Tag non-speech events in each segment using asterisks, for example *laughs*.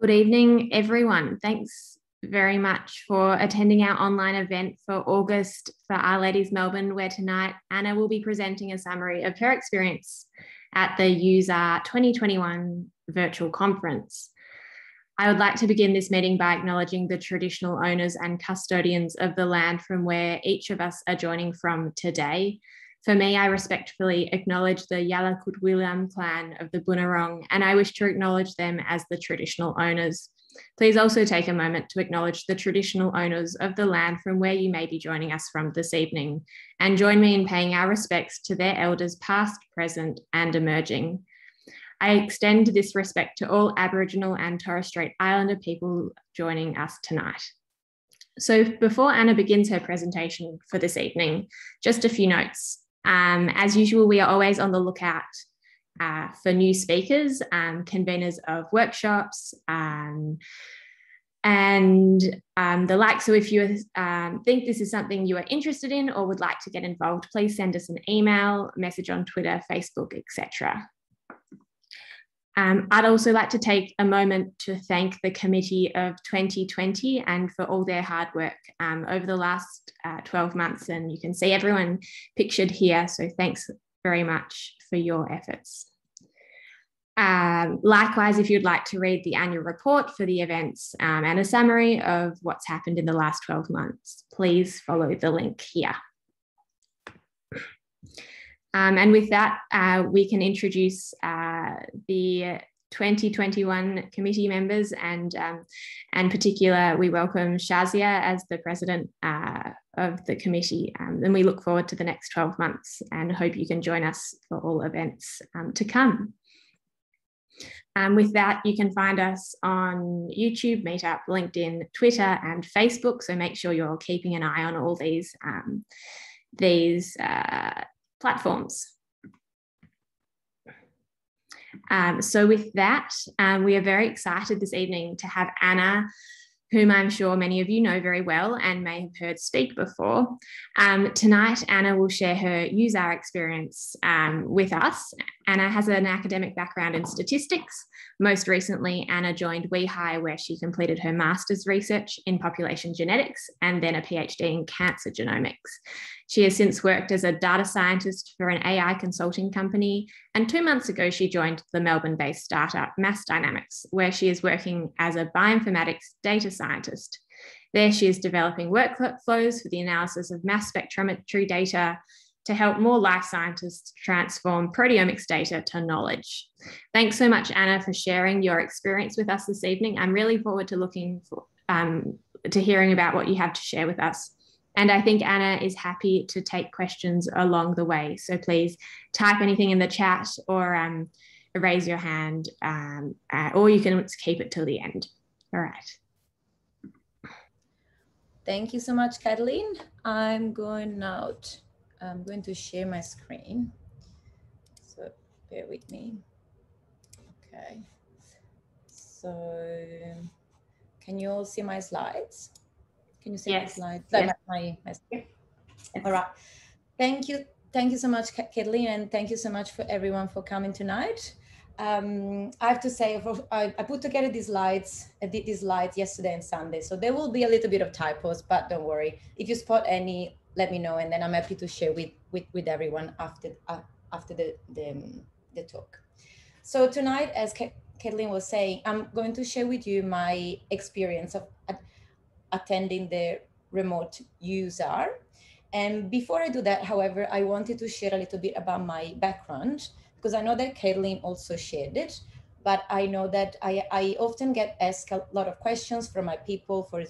Good evening, everyone. Thanks very much for attending our online event for August for R-Ladies Melbourne, where tonight Anna will be presenting a summary of her experience at the useR! 2021 virtual conference. I would like to begin this meeting by acknowledging the traditional owners and custodians of the land from where each of us are joining from today for me, I respectfully acknowledge the Yalukit clan of the Bunurong, and I wish to acknowledge them as the traditional owners. Please also take a moment to acknowledge the traditional owners of the land from where you may be joining us from this evening, and join me in paying our respects to their elders past, present, and emerging. I extend this respect to all Aboriginal and Torres Strait Islander people joining us tonight. So before Anna begins her presentation for this evening, just a few notes. Um, as usual, we are always on the lookout uh, for new speakers, um, conveners of workshops, um, and um, the like. So if you um, think this is something you are interested in or would like to get involved, please send us an email, message on Twitter, Facebook, etc. Um, I'd also like to take a moment to thank the committee of 2020 and for all their hard work um, over the last uh, 12 months. And you can see everyone pictured here. So thanks very much for your efforts. Um, likewise, if you'd like to read the annual report for the events um, and a summary of what's happened in the last 12 months, please follow the link here. Um, and with that, uh, we can introduce uh, the 2021 committee members and um, particular we welcome Shazia as the president uh, of the committee um, and we look forward to the next 12 months and hope you can join us for all events um, to come. Um, with that, you can find us on YouTube, Meetup, LinkedIn, Twitter, and Facebook. So make sure you're keeping an eye on all these um, these uh, platforms. Um, so with that, um, we are very excited this evening to have Anna, whom I'm sure many of you know very well and may have heard speak before. Um, tonight, Anna will share her useR! experience um, with us. Anna has an academic background in statistics. Most recently, Anna joined WEHI, where she completed her master's research in population genetics and then a PhD in cancer genomics. She has since worked as a data scientist for an AI consulting company. And two months ago, she joined the Melbourne based startup Mass Dynamics, where she is working as a bioinformatics data scientist. There, she is developing workflows for the analysis of mass spectrometry data to help more life scientists transform proteomics data to knowledge. Thanks so much, Anna, for sharing your experience with us this evening. I'm really forward to looking for, um, to hearing about what you have to share with us. And I think Anna is happy to take questions along the way. So please type anything in the chat or um, raise your hand, um, uh, or you can keep it till the end. All right. Thank you so much, Kathleen. I'm going out. I'm going to share my screen. So bear with me. Okay. So can you all see my slides? Can you see yes. my slides? Yes. My, my, my, all right. Thank you. Thank you so much, Kathleen, and thank you so much for everyone for coming tonight. Um, I have to say, I, put together these slides, I did these slides yesterday and Sunday, so there will be a little bit of typos, but don't worry. If you spot any, let me know, and then I'm happy to share with with, with everyone after uh, after the, the the talk. So tonight, as Kathleen was saying, I'm going to share with you my experience of attending the remote user. And before I do that, however, I wanted to share a little bit about my background because I know that Caitlin also shared it, but I know that I, I often get asked a lot of questions from my people for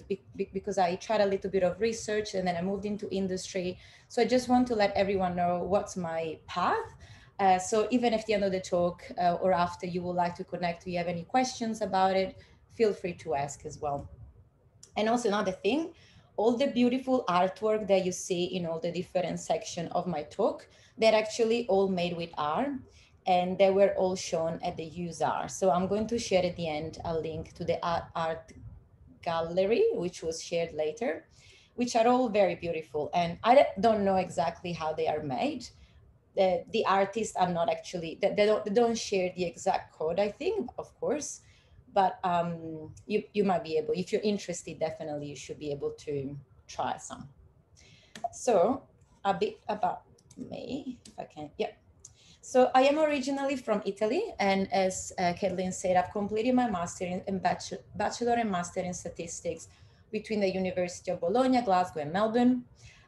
because I tried a little bit of research and then I moved into industry. So I just want to let everyone know what's my path. Uh, so even if the end of the talk uh, or after you would like to connect, or you have any questions about it, feel free to ask as well. And also another thing, all the beautiful artwork that you see in all the different section of my talk, they're actually all made with R and they were all shown at the USAR. So I'm going to share at the end a link to the art gallery, which was shared later, which are all very beautiful. And I don't know exactly how they are made. The, the artists are not actually, they don't, they don't share the exact code, I think, of course, but um, you, you might be able, if you're interested, definitely you should be able to try some. So a bit about me, if I can, yeah. So I am originally from Italy, and as uh, Kathleen said, I've completed my master in, in bachelor, bachelor and master in statistics between the University of Bologna, Glasgow, and Melbourne.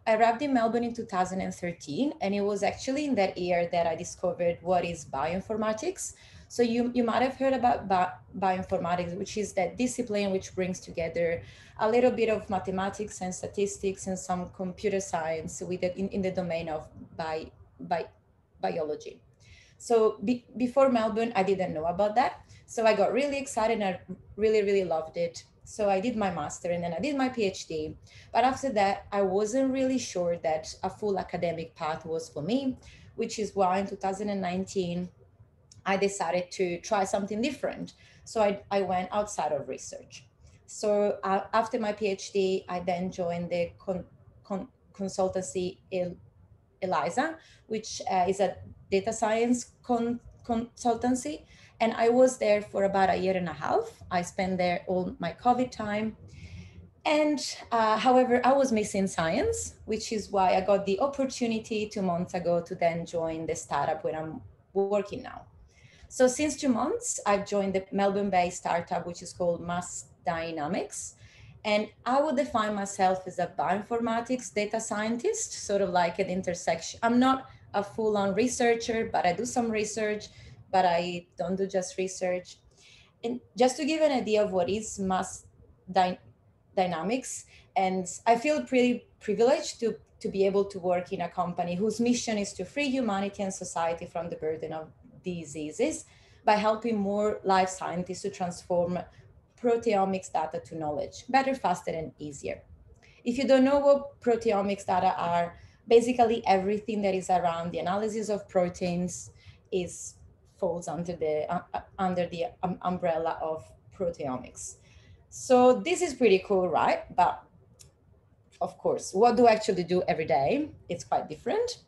I arrived in Melbourne in 2013, and it was actually in that year that I discovered what is bioinformatics. So you, you might have heard about bi- bioinformatics, which is that discipline which brings together a little bit of mathematics and statistics and some computer science with it in, in the domain of bi, bi, biology. So be, before Melbourne, I didn't know about that. So I got really excited and I really, really loved it. So I did my master and then I did my PhD. But after that, I wasn't really sure that a full academic path was for me, which is why in 2019, I decided to try something different. So I, I went outside of research. So uh, after my PhD, I then joined the con, con, consultancy El, Eliiza, which uh, is a data science con, consultancy. And I was there for about a year and a half. I spent there all my COVID time. And uh, however, I was missing science, which is why I got the opportunity two months ago to then join the startup where I'm working now. So since two months, I've joined the Melbourne-based startup, which is called Mass Dynamics. And I would define myself as a bioinformatics data scientist, sort of like an intersection. I'm not a full-on researcher, but I do some research but I don't do just research. And just to give an idea of what is mass dy- dynamics, and I feel pretty privileged to, to be able to work in a company whose mission is to free humanity and society from the burden of diseases by helping more life scientists to transform proteomics data to knowledge better, faster, and easier. If you don't know what proteomics data are, basically everything that is around the analysis of proteins is falls under the uh, uh, under the um, umbrella of proteomics. So this is pretty cool, right? But of course, what do I actually do every day? It's quite different.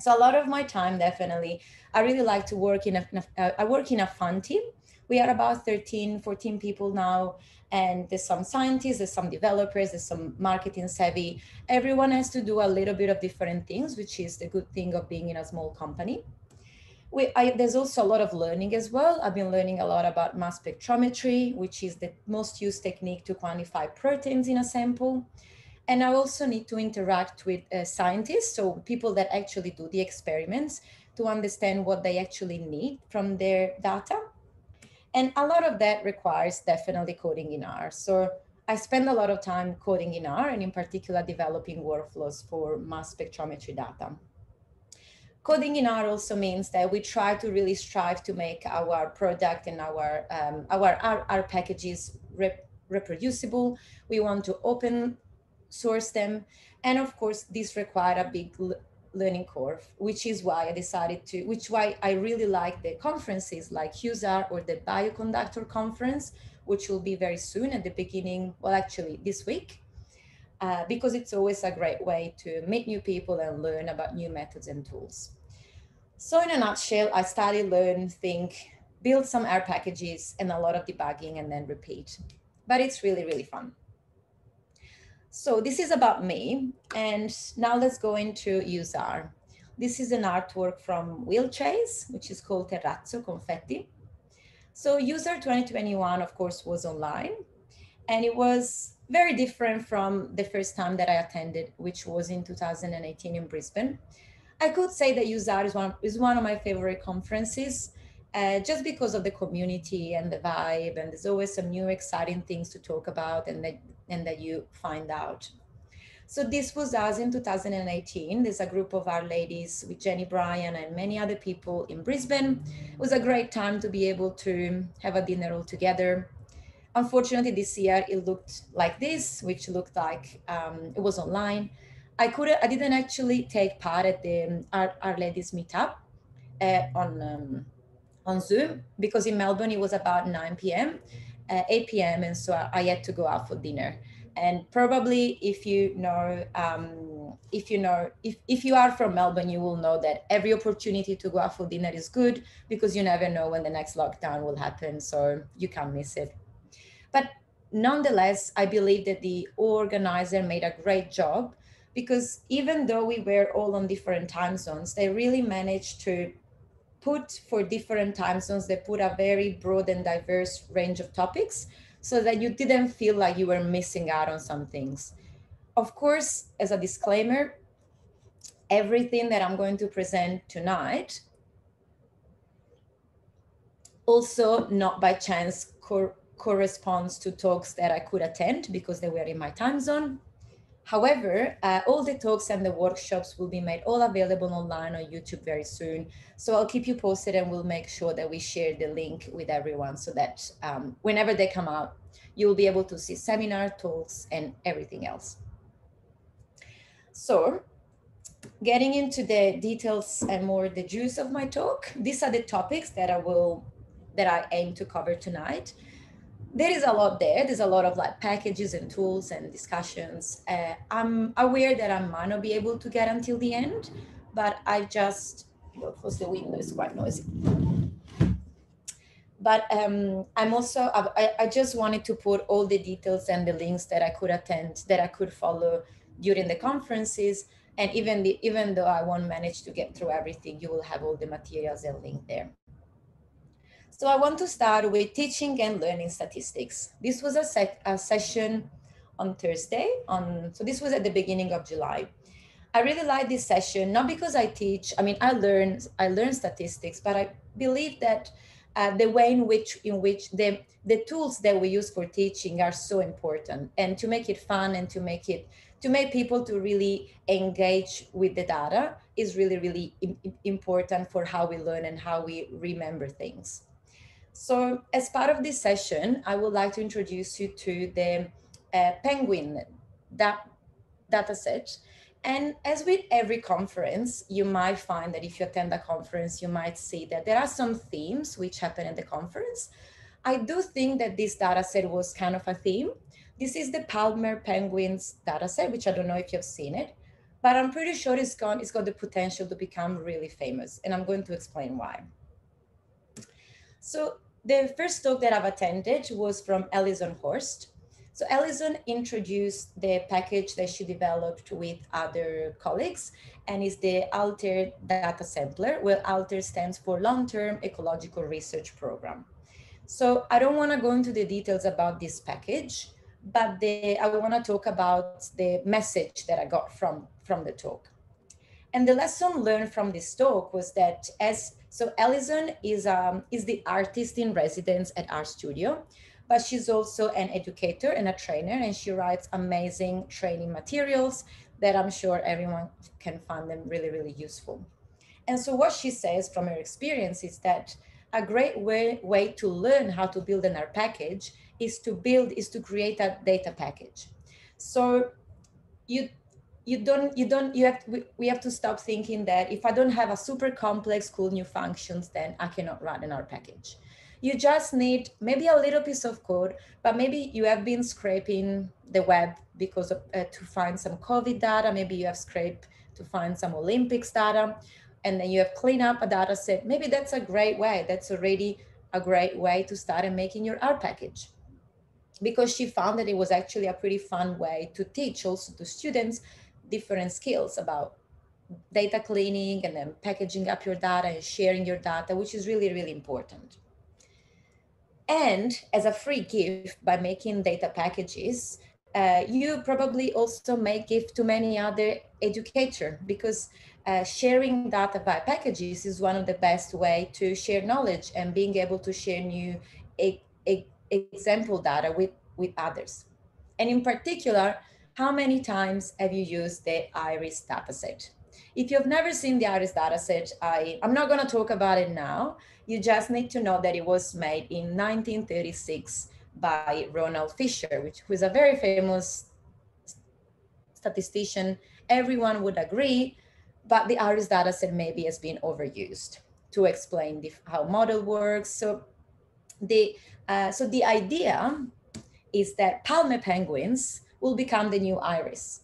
So a lot of my time, definitely, I really like to work in a, uh, I work in a fun team. We are about 13, 14 people now, and there's some scientists, there's some developers, there's some marketing savvy. Everyone has to do a little bit of different things, which is the good thing of being in a small company we, I, there's also a lot of learning as well. I've been learning a lot about mass spectrometry, which is the most used technique to quantify proteins in a sample. And I also need to interact with uh, scientists, so people that actually do the experiments to understand what they actually need from their data. And a lot of that requires definitely coding in R. So I spend a lot of time coding in R and in particular developing workflows for mass spectrometry data coding in R also means that we try to really strive to make our product and our um, our, our, our packages rep- reproducible. We want to open source them, and of course, this required a big learning curve, which is why I decided to, which why I really like the conferences like useR! or the Bioconductor Conference, which will be very soon at the beginning. Well, actually, this week. Uh, because it's always a great way to meet new people and learn about new methods and tools. So in a nutshell, I study, learn, think, build some R packages and a lot of debugging and then repeat. But it's really, really fun. So this is about me. And now let's go into USAR. This is an artwork from Will Chase, which is called Terrazzo Confetti. So useR! 2021, of course, was online. And it was very different from the first time that I attended, which was in 2018 in Brisbane. I could say that useR! is one, is one of my favorite conferences. Uh, just because of the community and the vibe and there's always some new exciting things to talk about and that and that you find out. So this was us in 2018 there's a group of R-Ladies with jenny bryan and many other people in brisbane. It was a great time to be able to have a dinner all together. Unfortunately, this year it looked like this, which looked like um, it was online. I couldn't, I didn't actually take part at the um, Our, R-Ladies meetup uh, on um, on Zoom because in Melbourne it was about 9 p.m., uh, 8 p.m., and so I, I, had to go out for dinner. And probably if you know um, if you know if, if you are from melbourne you will know that every opportunity to go out for dinner is good because you never know when the next lockdown will happen so you can't miss it but nonetheless i believe that the organizer made a great job because even though we were all on different time zones they really managed to put for different time zones they put a very broad and diverse range of topics so that you didn't feel like you were missing out on some things of course, as a disclaimer, everything that I'm going to present tonight also not by chance cor corresponds to talks that I could attend because they were in my time zone. However, uh, all the talks and the workshops will be made all available online on YouTube very soon. So I'll keep you posted and we'll make sure that we share the link with everyone so that um, whenever they come out, you'll be able to see seminar talks and everything else. So getting into the details and more the juice of my talk, these are the topics that I will, that I aim to cover tonight. There is a lot there. There's a lot of like packages and tools and discussions. Uh, I'm aware that I might not be able to get until the end, but I just, close the window, it's quite noisy but um, I'm also I, I, just wanted to put all the details and the links that I could attend that I could follow during the conferences. And even, the, even though I won't manage to get through everything, you will have all the materials and link there. So I want to start with teaching and learning statistics. This was a, set, a session on Thursday. On so this was at the beginning of July. I really like this session, not because I teach. I mean, I learn I learn statistics, but I believe that uh, the way in which in which the the tools that we use for teaching are so important, and to make it fun and to make it to make people to really engage with the data is really, really important for how we learn and how we remember things. So as part of this session, I would like to introduce you to the uh, Penguin data set. And as with every conference, you might find that if you attend a conference, you might see that there are some themes which happen at the conference. I do think that this data set was kind of a theme this is the Palmer Penguins dataset, which I don't know if you've seen it, but I'm pretty sure it's, gone, it's got the potential to become really famous. And I'm going to explain why. So the first talk that I've attended was from Alison Horst. So Alison introduced the package that she developed with other colleagues and is the LTER data sampler, where LTER stands for Long-Term Ecological Research Program. So I don't wanna go into the details about this package, but the, I want to talk about the message that I got from, from the talk. And the lesson learned from this talk was that as, so Alison is, um, is the artist in residence at RStudio, but she's also an educator and a trainer, and she writes amazing training materials that I'm sure everyone can find them really, really useful. And so what she says from her experience is that a great way, way to learn how to build an R package is to build, is to create a data package. So you you don't you don't you have to, we, we have to stop thinking that if I don't have a super complex cool new functions, then I cannot run an R package. You just need maybe a little piece of code, but maybe you have been scraping the web because of, uh, to find some COVID data. Maybe you have scraped to find some Olympics data, and then you have cleaned up a data set. Maybe that's a great way. That's already a great way to start and making your R package because she found that it was actually a pretty fun way to teach also to students different skills about data cleaning and then packaging up your data and sharing your data, which is really, really important. And as a free gift by making data packages, uh, you probably also may give to many other educator because uh, sharing data by packages is one of the best way to share knowledge and being able to share new a, a, example data with, with others. And in particular, how many times have you used the IRIS dataset? If you've never seen the IRIS dataset, I, I'm not going to talk about it now. You just need to know that it was made in 1936 by Ronald Fisher, which was a very famous statistician. Everyone would agree, but the IRIS dataset maybe has been overused to explain the, how model works. So the uh, so the idea is that Palmer penguins will become the new iris.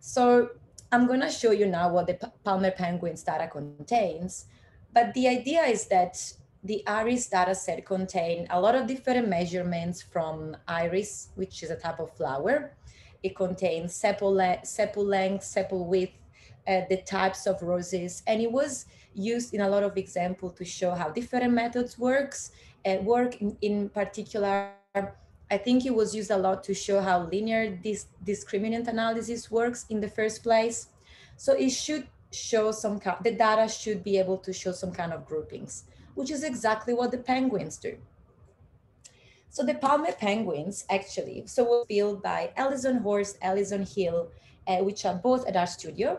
So I'm gonna show you now what the Palmer Penguins data contains. But the idea is that the IRIS dataset contain a lot of different measurements from iris, which is a type of flower. It contains sepal, le sepal length, sepal width, uh, the types of roses, and it was used in a lot of example to show how different methods works. Uh, work in, in particular, I think it was used a lot to show how linear this discriminant analysis works in the first place. So it should show some the data should be able to show some kind of groupings, which is exactly what the penguins do. So the Palmer penguins actually, so was built by Alison Horst, Alison Hill, uh, which are both at RStudio.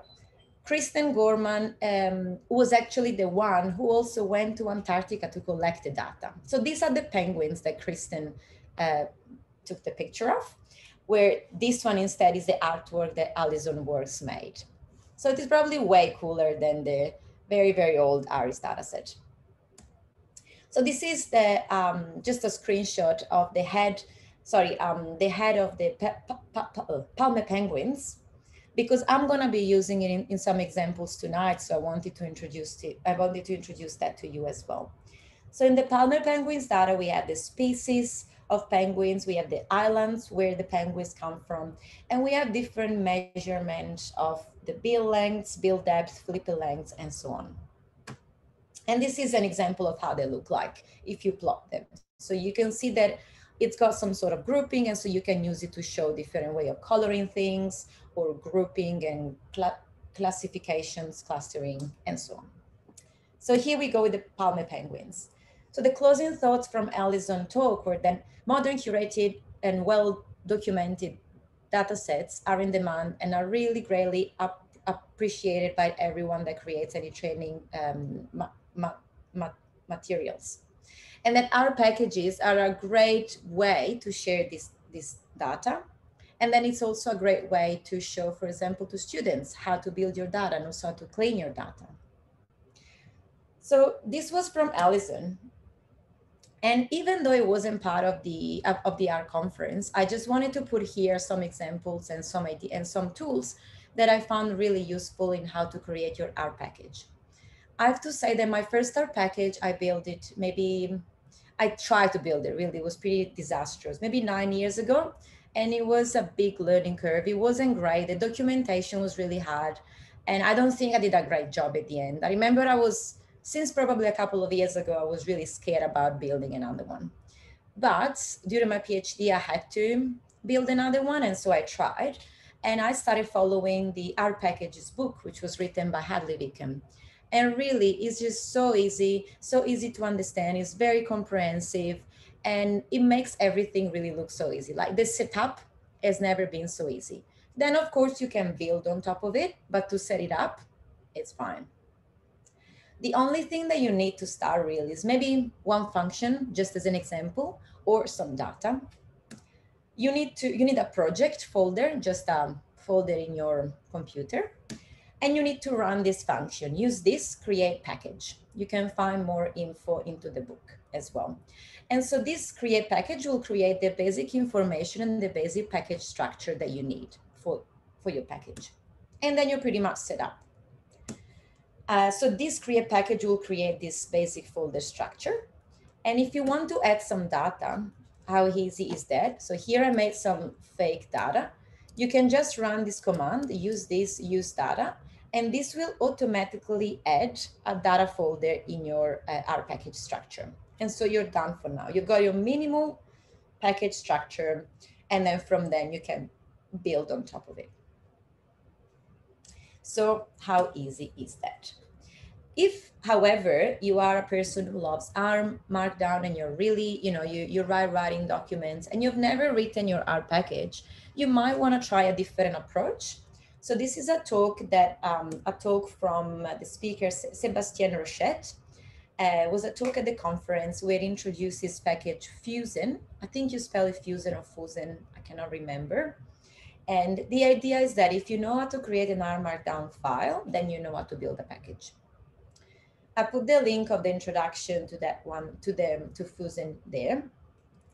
Kristen Gorman um, was actually the one who also went to Antarctica to collect the data. So these are the penguins that Kristen uh, took the picture of, where this one instead is the artwork that Alison Horst made. So it is probably way cooler than the very, very old IRIS dataset. So this is the um, just a screenshot of the head, sorry, um, the head of the uh, Palmer penguins, because I'm gonna be using it in, in some examples tonight. So I wanted to introduce it, I wanted to introduce that to you as well. So in the Palmer penguins data, we have the species, of penguins. We have the islands where the penguins come from, and we have different measurements of the bill lengths, bill depth, flipper lengths, and so on. And this is an example of how they look like if you plot them. So you can see that it's got some sort of grouping, and so you can use it to show different way of coloring things or grouping and cl classifications, clustering, and so on. So here we go with the Palmer penguins. So the closing thoughts from Alison talk were that modern curated and well documented data sets are in demand and are really greatly up, appreciated by everyone that creates any training um, ma ma ma materials. And that R packages are a great way to share this, this data. And then it's also a great way to show, for example, to students how to build your data and also how to clean your data. So this was from Alison. And even though it wasn't part of the of the R conference, I just wanted to put here some examples and some idea and some tools that I found really useful in how to create your R package. I have to say that my first R package, I built it maybe, I tried to build it really, it was pretty disastrous, maybe nine years ago. And it was a big learning curve. It wasn't great. The documentation was really hard. And I don't think I did a great job at the end. I remember I was since probably a couple of years ago, I was really scared about building another one. But during my PhD, I had to build another one. And so I tried. And I started following the R Packages book, which was written by Hadley Wickham. And really, it's just so easy, so easy to understand. It's very comprehensive and it makes everything really look so easy. Like the setup has never been so easy. Then, of course, you can build on top of it, but to set it up, it's fine. The only thing that you need to start really is maybe one function, just as an example, or some data. You need to you need a project folder, just a folder in your computer, and you need to run this function. Use this create package. You can find more info into the book as well. And so this create package will create the basic information and the basic package structure that you need for, for your package. And then you're pretty much set up. Uh, so this create package will create this basic folder structure. And if you want to add some data, how easy is that? So here I made some fake data. You can just run this command, use this use data, and this will automatically add a data folder in your uh, R package structure. And so you're done for now. You've got your minimal package structure, and then from then you can build on top of it. So how easy is that? If, however, you are a person who loves R Markdown and you're really, you know, you, you write writing documents and you've never written your R package, you might want to try a different approach. So this is a talk that, um, a talk from the speaker, Sebastien Rochette, uh, was a talk at the conference where he introduced his package Fusen. I think you spell it Fusen or Fusen, I cannot remember. And the idea is that if you know how to create an R Markdown file, then you know how to build a package. I put the link of the introduction to that one, to them, to Fusen there.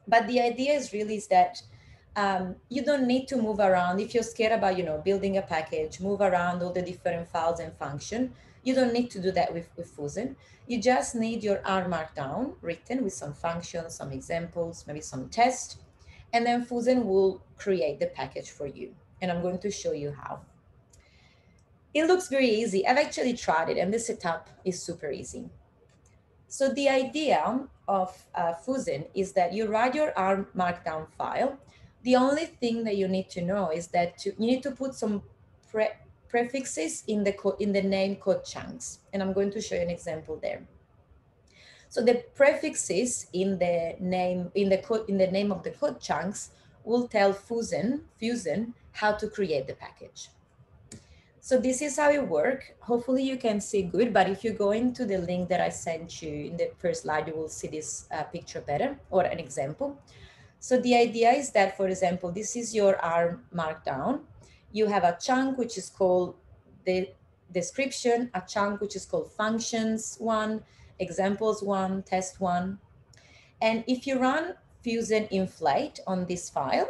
But the idea is really is that um, you don't need to move around. If you're scared about, you know, building a package, move around all the different files and function, you don't need to do that with, with Fusen. You just need your R Markdown written with some functions, some examples, maybe some tests, and then Fusen will create the package for you. And I'm going to show you how. It looks very easy. I've actually tried it and the setup is super easy. So the idea of uh, Fusen is that you write your R Markdown file. The only thing that you need to know is that to, you need to put some pre prefixes in the, in the name code chunks. And I'm going to show you an example there. So the prefixes in the name in the code in the name of the code chunks will tell Fusen, Fusen how to create the package. So this is how it works. Hopefully you can see good, but if you go into the link that I sent you in the first slide, you will see this uh, picture better or an example. So the idea is that, for example, this is your R markdown. You have a chunk which is called the description, a chunk which is called functions one, examples one, test one. And if you run Fusen inflate on this file,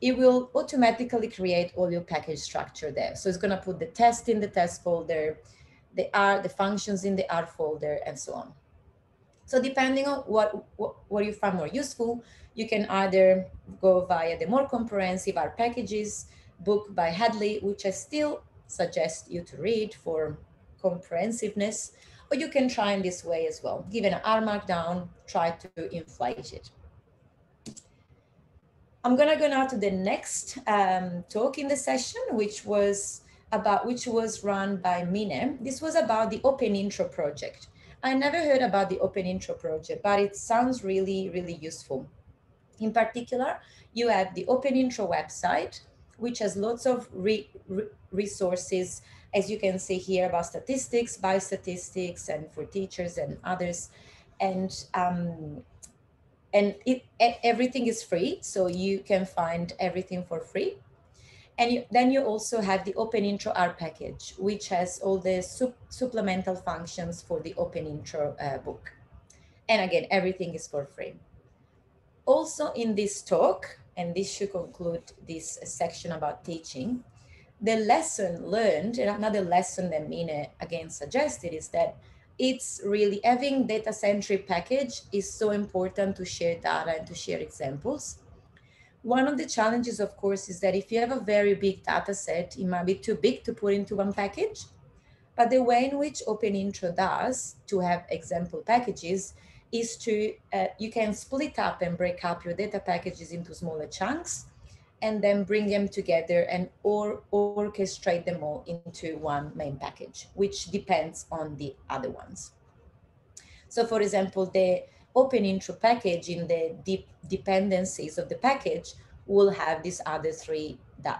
it will automatically create all your package structure there. So it's going to put the test in the test folder, the R, the functions in the R folder, and so on. So depending on what, what, what you find more useful, you can either go via the more comprehensive R packages book by Hadley, which I still suggest you to read for comprehensiveness, or you can try in this way as well. Given an R markdown, try to inflate it. I'm gonna go now to the next um, talk in the session, which was about which was run by Mine. This was about the Open Intro project. I never heard about the Open Intro project, but it sounds really, really useful. In particular, you have the Open Intro website, which has lots of re re resources, as you can see here about statistics, biostatistics, and for teachers and others. And um, and it, everything is free so you can find everything for free. And you, then you also have the open intro r package which has all the sup supplemental functions for the open intro uh, book. And again everything is for free. Also in this talk and this should conclude this section about teaching the lesson learned and another lesson that Mine again suggested is that it's really having data centric package is so important to share data and to share examples. One of the challenges, of course, is that if you have a very big data set, it might be too big to put into one package. But the way in which Open Intro does to have example packages is to, uh, you can split up and break up your data packages into smaller chunks and then bring them together and or orchestrate them all into one main package, which depends on the other ones. So for example, the open intro package in the deep dependencies of the package will have these other three da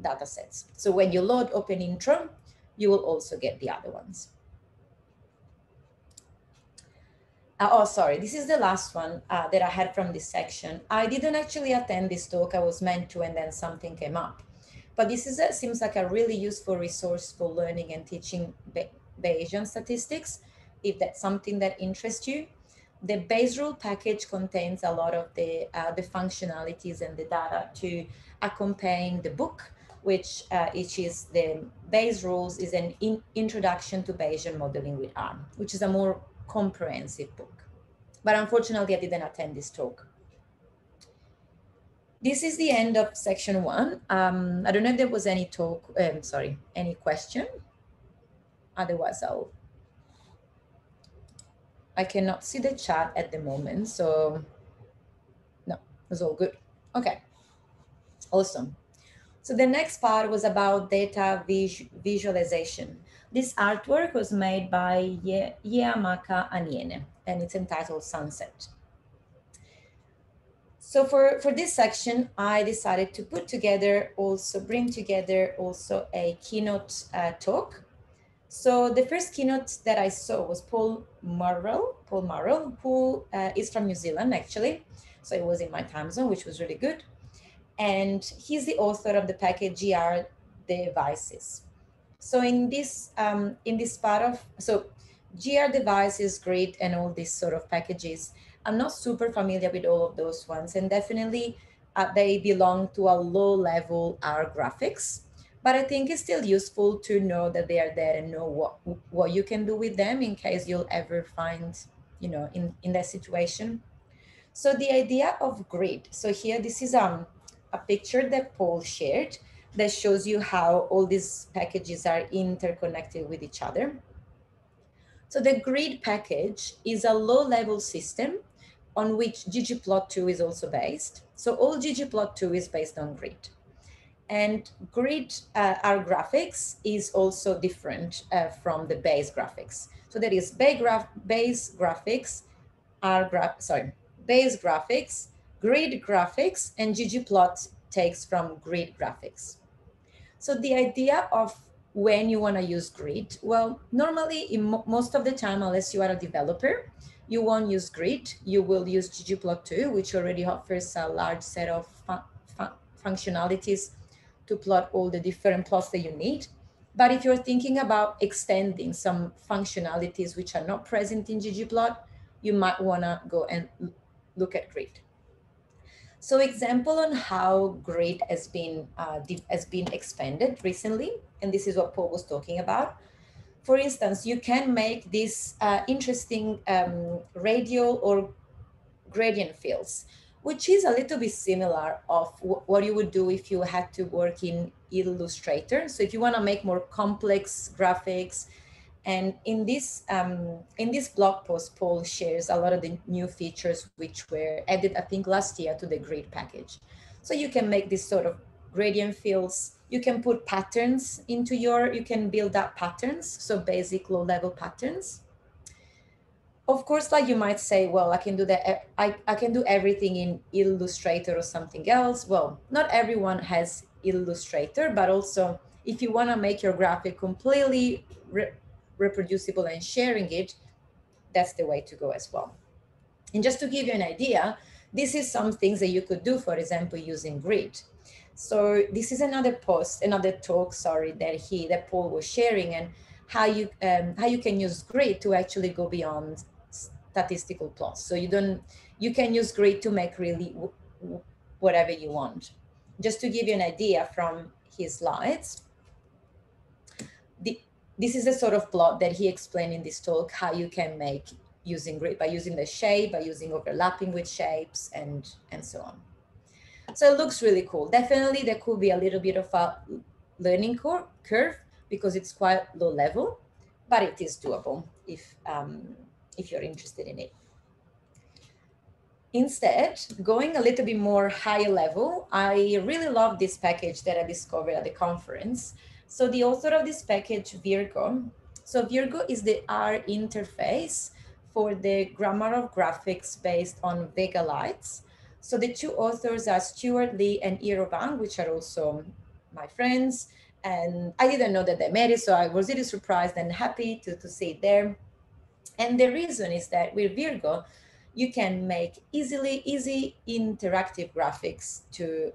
data sets. So when you load open intro, you will also get the other ones. Uh, oh, sorry, this is the last one uh, that I had from this section. I didn't actually attend this talk. I was meant to, and then something came up. But this is a, seems like a really useful resource for learning and teaching Bayesian statistics, if that's something that interests you. The Bayes rule package contains a lot of the, uh, the functionalities and the data to accompany the book, which, uh, which is the Bayes rules is an in introduction to Bayesian modeling with R, which is a more comprehensive book. But unfortunately, I didn't attend this talk. This is the end of section one. Um, I don't know if there was any talk, um, sorry, any question. Otherwise, I'll, I cannot see the chat at the moment. So no, it's all good. Okay, awesome. So the next part was about data vis visualization. This artwork was made by Ye Ijeamaka Anyene, and it's entitled Sunset. So for, for this section, I decided to put together, also bring together also a keynote uh, talk. So the first keynote that I saw was Paul Murrell, Paul Murrell, who uh, is from New Zealand actually. So it was in my time zone, which was really good. And he's the author of the package GR devices. So in this um, in this part of so grDevices, grid, and all these sort of packages, I'm not super familiar with all of those ones, and definitely uh, they belong to a low level R graphics, but I think it's still useful to know that they are there and know what, what you can do with them in case you'll ever find, you know, in, in that situation. So the idea of grid. So here, this is um, a picture that Paul shared that shows you how all these packages are interconnected with each other. So the grid package is a low level system on which ggplot2 is also based. So all ggplot2 is based on grid. And grid uh, R graphics is also different uh, from the base graphics. So there is base, graph, base graphics, R graph, sorry, base graphics, grid graphics, and ggplot takes from grid graphics. So the idea of when you want to use grid, well, normally in mo most of the time, unless you are a developer, you won't use grid. You will use ggplot2, which already offers a large set of fu fu functionalities to plot all the different plots that you need. But if you're thinking about extending some functionalities which are not present in ggplot, you might want to go and look at grid. So example on how grid has been uh, has been expanded recently, and this is what Paul was talking about. For instance, you can make these uh, interesting um, radial or gradient fields, which is a little bit similar of what you would do if you had to work in Illustrator. So if you want to make more complex graphics, and in this um, in this blog post, Paul shares a lot of the new features which were added, I think, last year to the grid package. So you can make this sort of gradient fields. You can put patterns into your, you can build up patterns. So basic low level patterns. Of course, like you might say, well, I can do that. I, I can do everything in Illustrator or something else. Well, not everyone has Illustrator, but also if you want to make your graphic completely reproducible and sharing it, that's the way to go as well. And just to give you an idea, this is some things that you could do, for example, using grid. So this is another post, another talk, sorry, that he, that Paul was sharing and how you, um, how you can use grid to actually go beyond statistical plots. So you don't, you can use grid to make really whatever you want. Just to give you an idea from his slides, this is the sort of plot that he explained in this talk, how you can make using grid by using the shape, by using overlapping with shapes and, and so on. So it looks really cool. Definitely there could be a little bit of a learning curve because it's quite low level, but it is doable if, um, if you're interested in it. Instead, going a little bit more high level, I really love this package that I discovered at the conference. So the author of this package, Virgo, so Virgo is the R interface for the grammar of graphics based on Vega-Lite. So the two authors are Stuart Lee and Wang, which are also my friends. And I didn't know that they met it, so I was really surprised and happy to, to see it there. And the reason is that with Virgo, you can make easily, easy interactive graphics to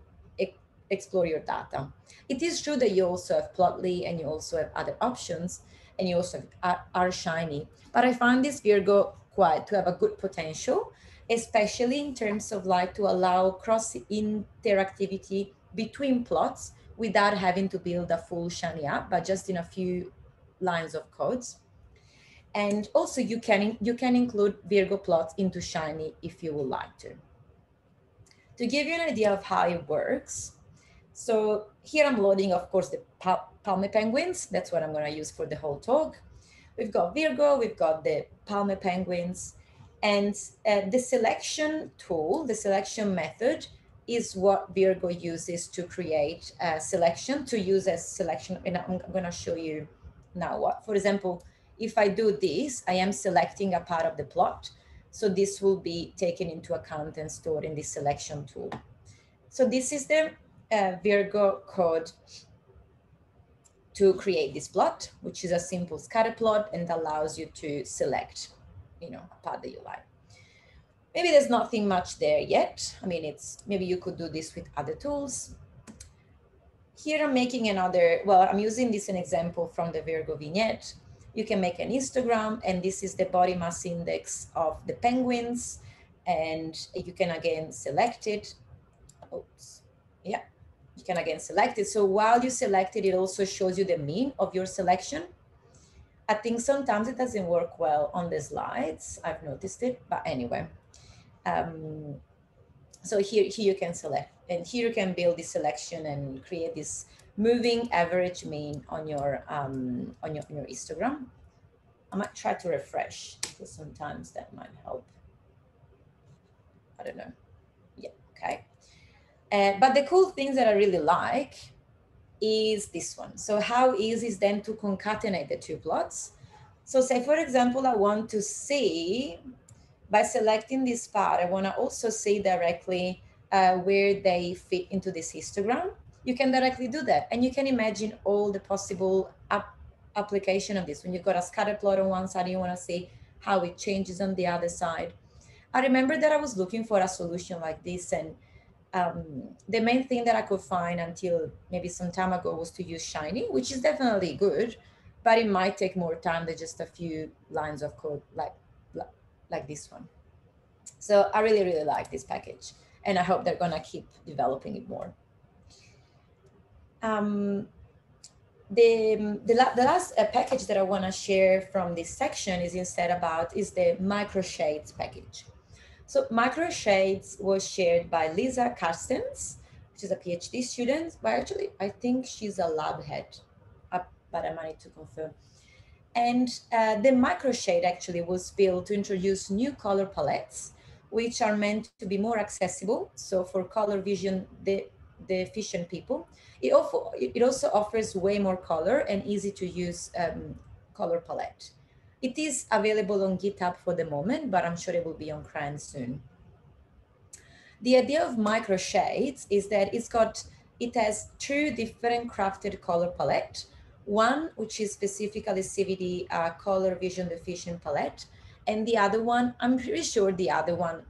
explore your data. It is true that you also have Plotly and you also have other options and you also are, Shiny. But I find this Virgo quite to have a good potential, especially in terms of like to allow cross interactivity between plots without having to build a full Shiny app, but just in a few lines of codes. And also you can, you can include Virgo plots into Shiny if you would like to. To give you an idea of how it works, so here I'm loading, of course, the Palmer penguins. That's what I'm going to use for the whole talk. We've got Virgo, we've got the Palmer penguins, and uh, the selection tool, the selection method, is what Virgo uses to create a selection to use as selection. And I'm going to show you now what. For example, if I do this, I am selecting a part of the plot. So this will be taken into account and stored in the selection tool. So this is the uh, Virgo code to create this plot, which is a simple scatter plot and allows you to select, you know, a part that you like. Maybe there's nothing much there yet. I mean, it's maybe you could do this with other tools. Here I'm making another, well, I'm using this an example from the Virgo vignette. You can make an histogram and this is the body mass index of the penguins. And you can again select it oops, yeah, you can again select it. So while you select it, it also shows you the mean of your selection. I think sometimes it doesn't work well on the slides. I've noticed it, but anyway. Um, so here, here you can select, and here you can build this selection and create this moving average mean on your um, on your on your histogram. I might try to refresh because sometimes that might help. I don't know. Yeah, okay. Uh, but the cool things that I really like is this one. So how easy is then to concatenate the two plots? So say, for example, I want to see, by selecting this part, I want to also see directly uh, where they fit into this histogram. You can directly do that. And you can imagine all the possible ap application of this. When you've got a scatter plot on one side, you want to see how it changes on the other side. I remember that I was looking for a solution like this and um, the main thing that I could find until maybe some time ago was to use Shiny, which is definitely good, but it might take more time than just a few lines of code like, like this one. So I really, really like this package and I hope they're gonna keep developing it more. Um, the, the, the last uh, package that I wanna share from this section is instead about is the microshades package. So microshades was shared by Lisa Karstens, which is a PhD student, but actually I think she's a lab head, uh, but I need to confirm. And uh, the microshade actually was built to introduce new color palettes, which are meant to be more accessible. So for color vision the deficient people, it also, it also offers way more color and easy to use um, color palette. It is available on GitHub for the moment, but I'm sure it will be on CRAN soon. The idea of microshades is that it's got, it has two different crafted color palette. One, which is specifically CVD uh, color vision deficient palette. And the other one, I'm pretty sure the other one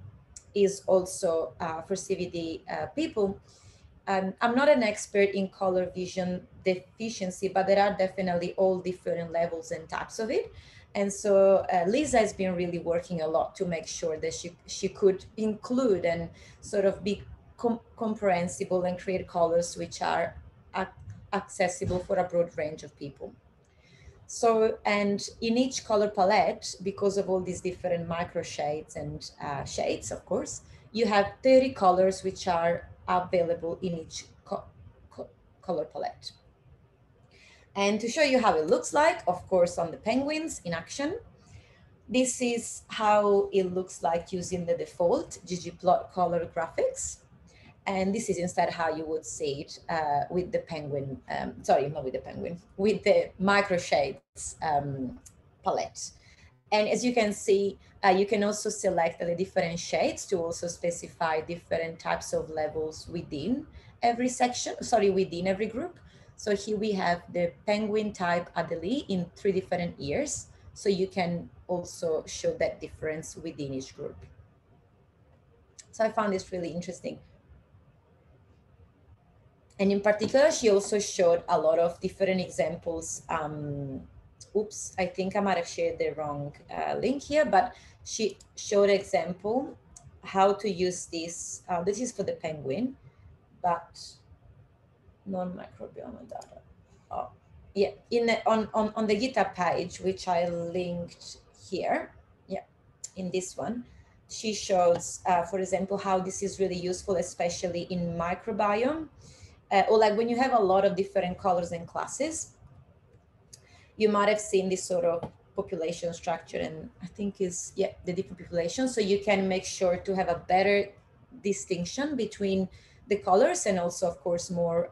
is also uh, for CVD uh, people. Um, I'm not an expert in color vision deficiency, but there are definitely all different levels and types of it. And so uh, Lisa has been really working a lot to make sure that she, she could include and sort of be com comprehensible and create colors which are accessible for a broad range of people. So, and in each color palette, because of all these different micro shades and uh, shades, of course, you have 30 colors which are available in each co co color palette. And to show you how it looks like, of course, on the penguins in action, this is how it looks like using the default ggplot color graphics. And this is instead how you would see it uh, with the penguin, um, sorry, not with the penguin, with the micro shades um, palette. And as you can see, uh, you can also select the different shades to also specify different types of levels within every section, sorry, within every group. So here we have the penguin type Adelie in three different ears. So you can also show that difference within each group. So I found this really interesting. And in particular, she also showed a lot of different examples. Um, oops, I think I might have shared the wrong uh, link here, but she showed example how to use this. Uh, this is for the penguin, but non-microbiome data. Oh, yeah, in the, on, on, on the GitHub page, which I linked here, yeah, in this one, she shows, uh, for example, how this is really useful, especially in microbiome, uh, or like when you have a lot of different colors and classes, you might have seen this sort of population structure and I think is, yeah, the different populations. So you can make sure to have a better distinction between the colors and also, of course, more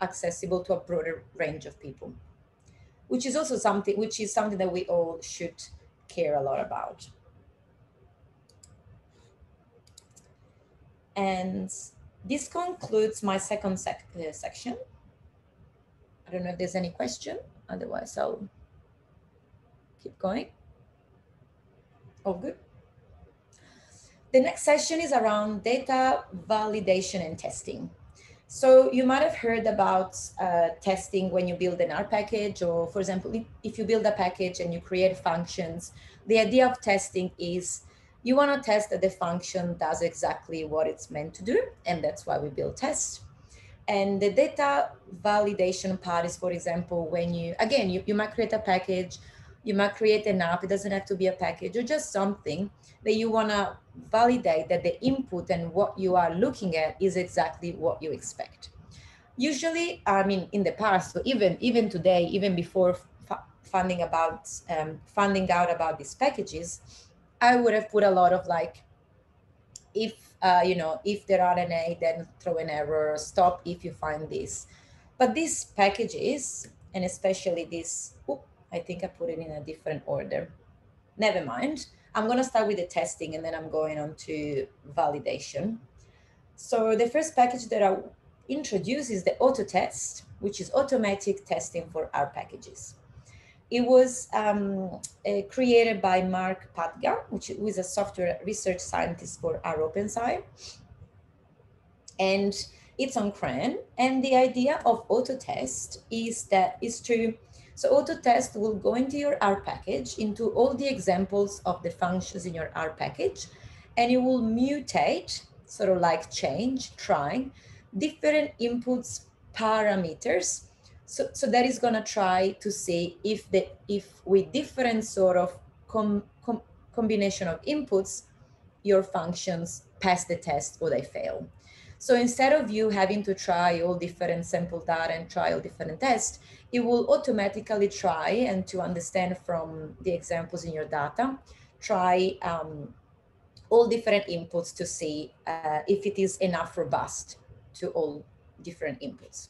accessible to a broader range of people, which is also something which is something that we all should care a lot about. And this concludes my second sec uh, section. I don't know if there's any question, otherwise I'll keep going. Oh, good. The next session is around data validation and testing. So you might have heard about uh, testing when you build an R package, or for example, if you build a package and you create functions, the idea of testing is You want to test that the function does exactly what it's meant to do, and that's why we build tests. And the data validation part is, for example, when you, again, you, you might create a package, you might create an app, it doesn't have to be a package or just something that you want to validate that the input and what you are looking at is exactly what you expect. Usually, I mean, in the past, so even even today, even before funding about um, funding out about these packages, I would have put a lot of like, if uh, you know, if there are an A, then throw an error, stop if you find this. But these packages, and especially this, oh, I think I put it in a different order. Never mind. I'm going to start with the testing and then I'm going on to validation. So the first package that I introduce is the autotest, which is automatic testing for R packages. It was um, uh, created by Mark Padgham, which is a software research scientist for rOpenSci. And it's on CRAN. And the idea of autotest is that is to, so autotest will go into your R package, into all the examples of the functions in your R package, and it will mutate, sort of like change, trying, different inputs parameters so, so that is going to try to see if the if with different sort of com, com, combination of inputs, your functions pass the test or they fail. So instead of you having to try all different sample data and try all different tests, it will automatically try and to understand from the examples in your data, try um, all different inputs to see uh, if it is enough robust to all different inputs.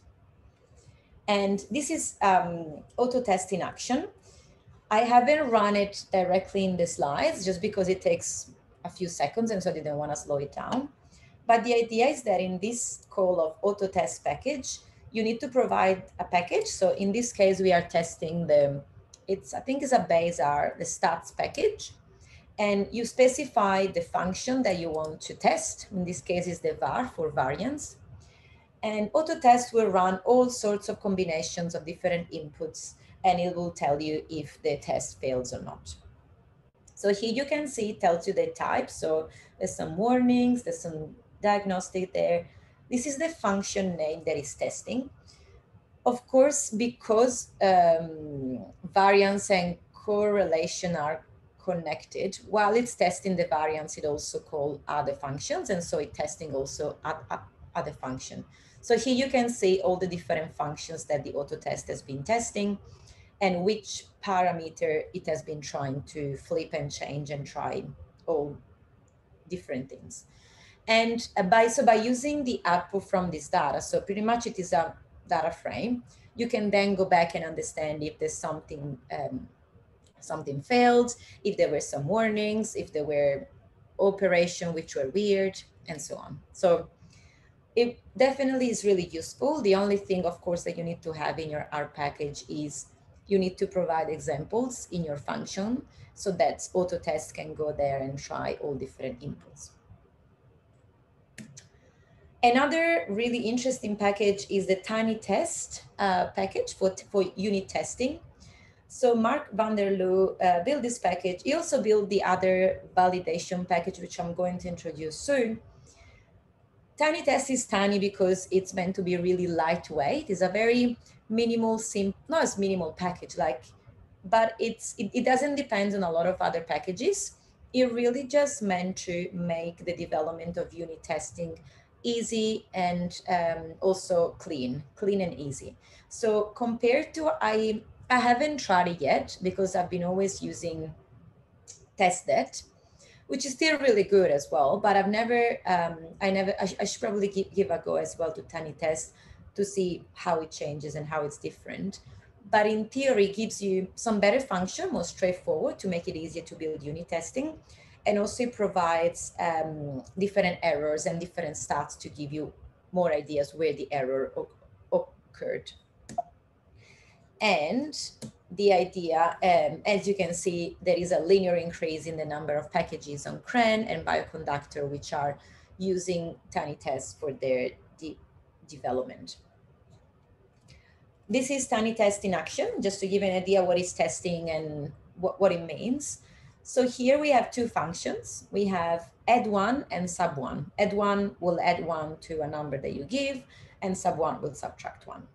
And this is um, autotest in action. I haven't run it directly in the slides just because it takes a few seconds and so I didn't want to slow it down. But the idea is that in this call of autotest package, you need to provide a package. So in this case, we are testing the, it's, I think it's a base R, the stats package. And you specify the function that you want to test. In this case is the var for variance. And autotest will run all sorts of combinations of different inputs and it will tell you if the test fails or not. So here you can see it tells you the type. So there's some warnings, there's some diagnostic there. This is the function name that is testing. Of course, because um, variance and correlation are connected, while it's testing the variance, it also call other functions. And so it's testing also other function. So here you can see all the different functions that the autotest has been testing and which parameter it has been trying to flip and change and try all different things. And uh, by so by using the output from this data, so pretty much it is a data frame, you can then go back and understand if there's something um, something failed, if there were some warnings, if there were operation which were weird, and so on. So it definitely is really useful. The only thing, of course, that you need to have in your R package is you need to provide examples in your function so that Autotest can go there and try all different inputs. Another really interesting package is the TinyTest uh, package for, for unit testing. So Mark van der Loo uh, built this package. He also built the other validation package, which I'm going to introduce soon. TinyTest is tiny because it's meant to be really lightweight. It's a very minimal, sim not as minimal package, like, but it's it, it doesn't depend on a lot of other packages. It really just meant to make the development of unit testing easy and um, also clean, clean and easy. So compared to I I haven't tried it yet because I've been always using testthat which is still really good as well. But I've never, um, I never, I, I, should probably give, give a go as well to TinyTest to see how it changes and how it's different. But in theory, gives you some better function, more straightforward to make it easier to build unit testing. And also it provides um, different errors and different stats to give you more ideas where the error occurred. And the idea, um, as you can see, there is a linear increase in the number of packages on CRAN and Bioconductor, which are using Tiny Tests for their de development. This is TinyTest in action, just to give an idea what is testing and what, what it means. So here we have two functions. We have add one and sub one. Add one will add one to a number that you give and sub one will subtract one.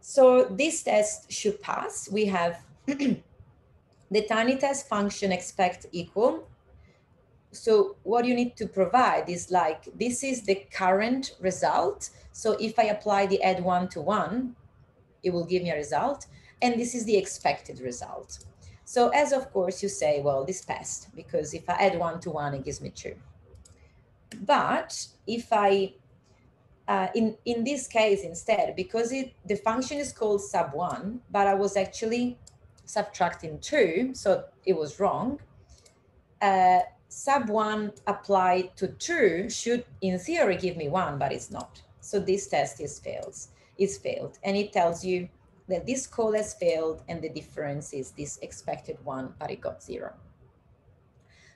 So this test should pass. We have *clears throat* the tiny test function expect equal. So what you need to provide is like, this is the current result. So if I apply the add one to one, it will give me a result. And this is the expected result. So as of course you say, well, this passed because if I add one to one, it gives me two. But if I, uh, in, in this case instead, because it the function is called sub one, but I was actually subtracting two, so it was wrong. Uh, sub one applied to two should in theory give me one, but it's not. So this test is fails, is failed. And it tells you that this call has failed and the difference is this expected one, but it got zero.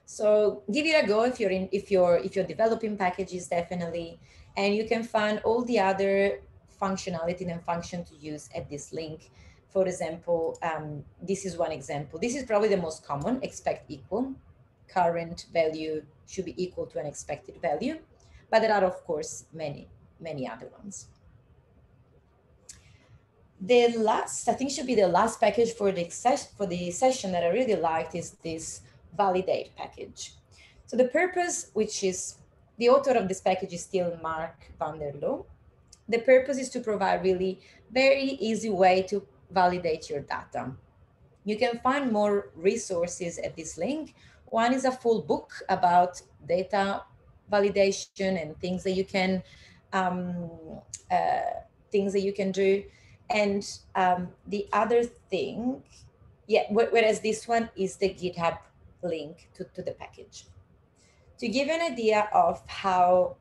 So give it a go if you're in, if you're, if you're developing packages, definitely. And you can find all the other functionality and function to use at this link. For example, um, this is one example. This is probably the most common, expect equal. Current value should be equal to an expected value. But there are, of course, many, many other ones the last, I think should be the last package for the, for the session that I really liked is this validate package. So the purpose, which is the author of this package is still Mark van der Loo. The purpose is to provide really very easy way to validate your data. You can find more resources at this link. One is a full book about data validation and things that you can um, uh, things that you can do. And um, the other thing, yeah, whereas this one is the GitHub link to, to the package. To give an idea of how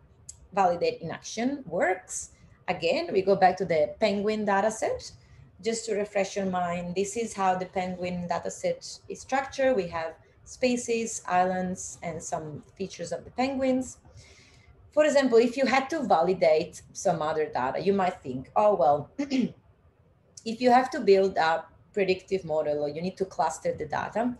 validate in action works, again, we go back to the Penguin dataset. Just to refresh your mind, this is how the Penguin dataset is structured. We have spaces, islands, and some features of the penguins. For example, if you had to validate some other data, you might think, oh, well, *clears throat* if you have to build a predictive model or you need to cluster the data,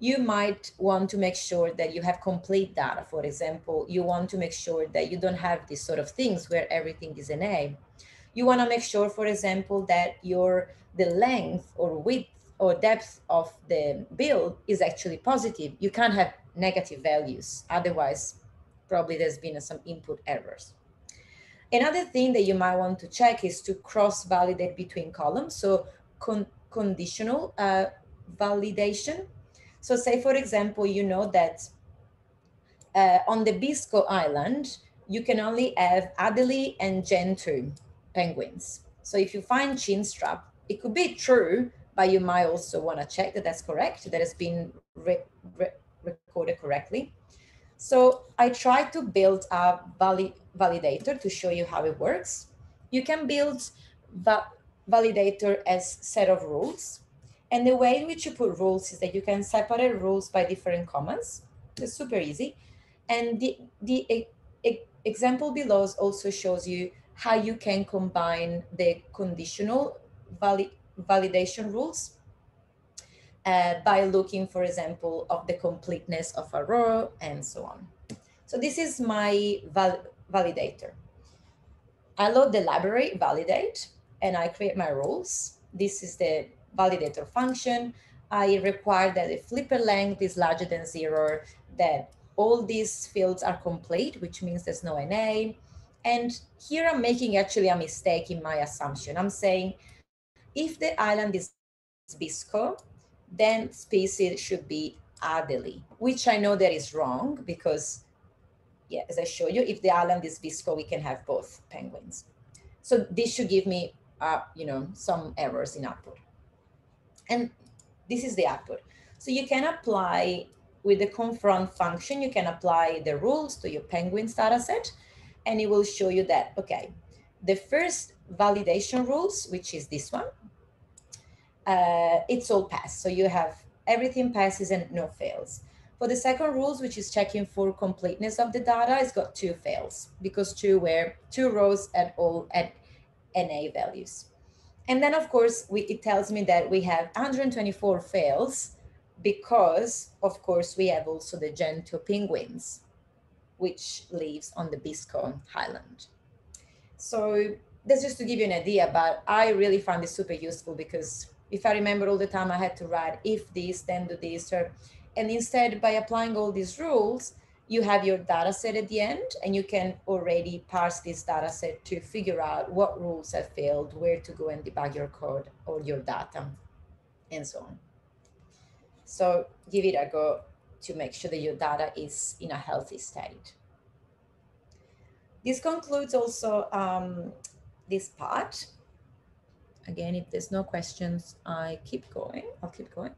you might want to make sure that you have complete data. For example, you want to make sure that you don't have these sort of things where everything is an A. You want to make sure, for example, that your the length or width or depth of the build is actually positive. You can't have negative values. Otherwise, probably there's been some input errors. Another thing that you might want to check is to cross-validate between columns. So con conditional uh, validation. So say, for example, you know that uh, on the Biscoe Island, you can only have Adelie and Gentoo penguins. So if you find Chinstrap, it could be true, but you might also want to check that that's correct, that has been re re recorded correctly. So I tried to build a valid validator to show you how it works. You can build va validator as set of rules. And the way in which you put rules is that you can separate rules by different commas. It's super easy. And the, the e e example below also shows you how you can combine the conditional vali validation rules uh, by looking, for example, of the completeness of a row and so on. So this is my val validator. I load the library validate and I create my rules. This is the validator function. I require that the flipper length is larger than zero, that all these fields are complete, which means there's no NA. And here I'm making actually a mistake in my assumption. I'm saying if the island is Biscoe, then species should be Adelie, which I know that is wrong because yeah, as I show you, if the island is Biscoe, we can have both penguins. So this should give me, uh, you know, some errors in output. And this is the output. So you can apply with the confront function, you can apply the rules to your penguins data set, and it will show you that, okay, the first validation rules, which is this one, uh, it's all passed. So you have everything passes and no fails. For the second rules, which is checking for completeness of the data, it's got two fails because two were two rows at all at NA values. And then of course, we, it tells me that we have 124 fails, because of course we have also the Gentoo penguins, which lives on the Biscone Highland. So that's just to give you an idea, but I really found this super useful because if I remember all the time I had to write if this, then do this, or, and instead by applying all these rules, you have your data set at the end and you can already parse this data set to figure out what rules have failed, where to go and debug your code or your data and so on. So give it a go to make sure that your data is in a healthy state. This concludes also um, this part. Again, if there's no questions, I keep going. I'll keep going.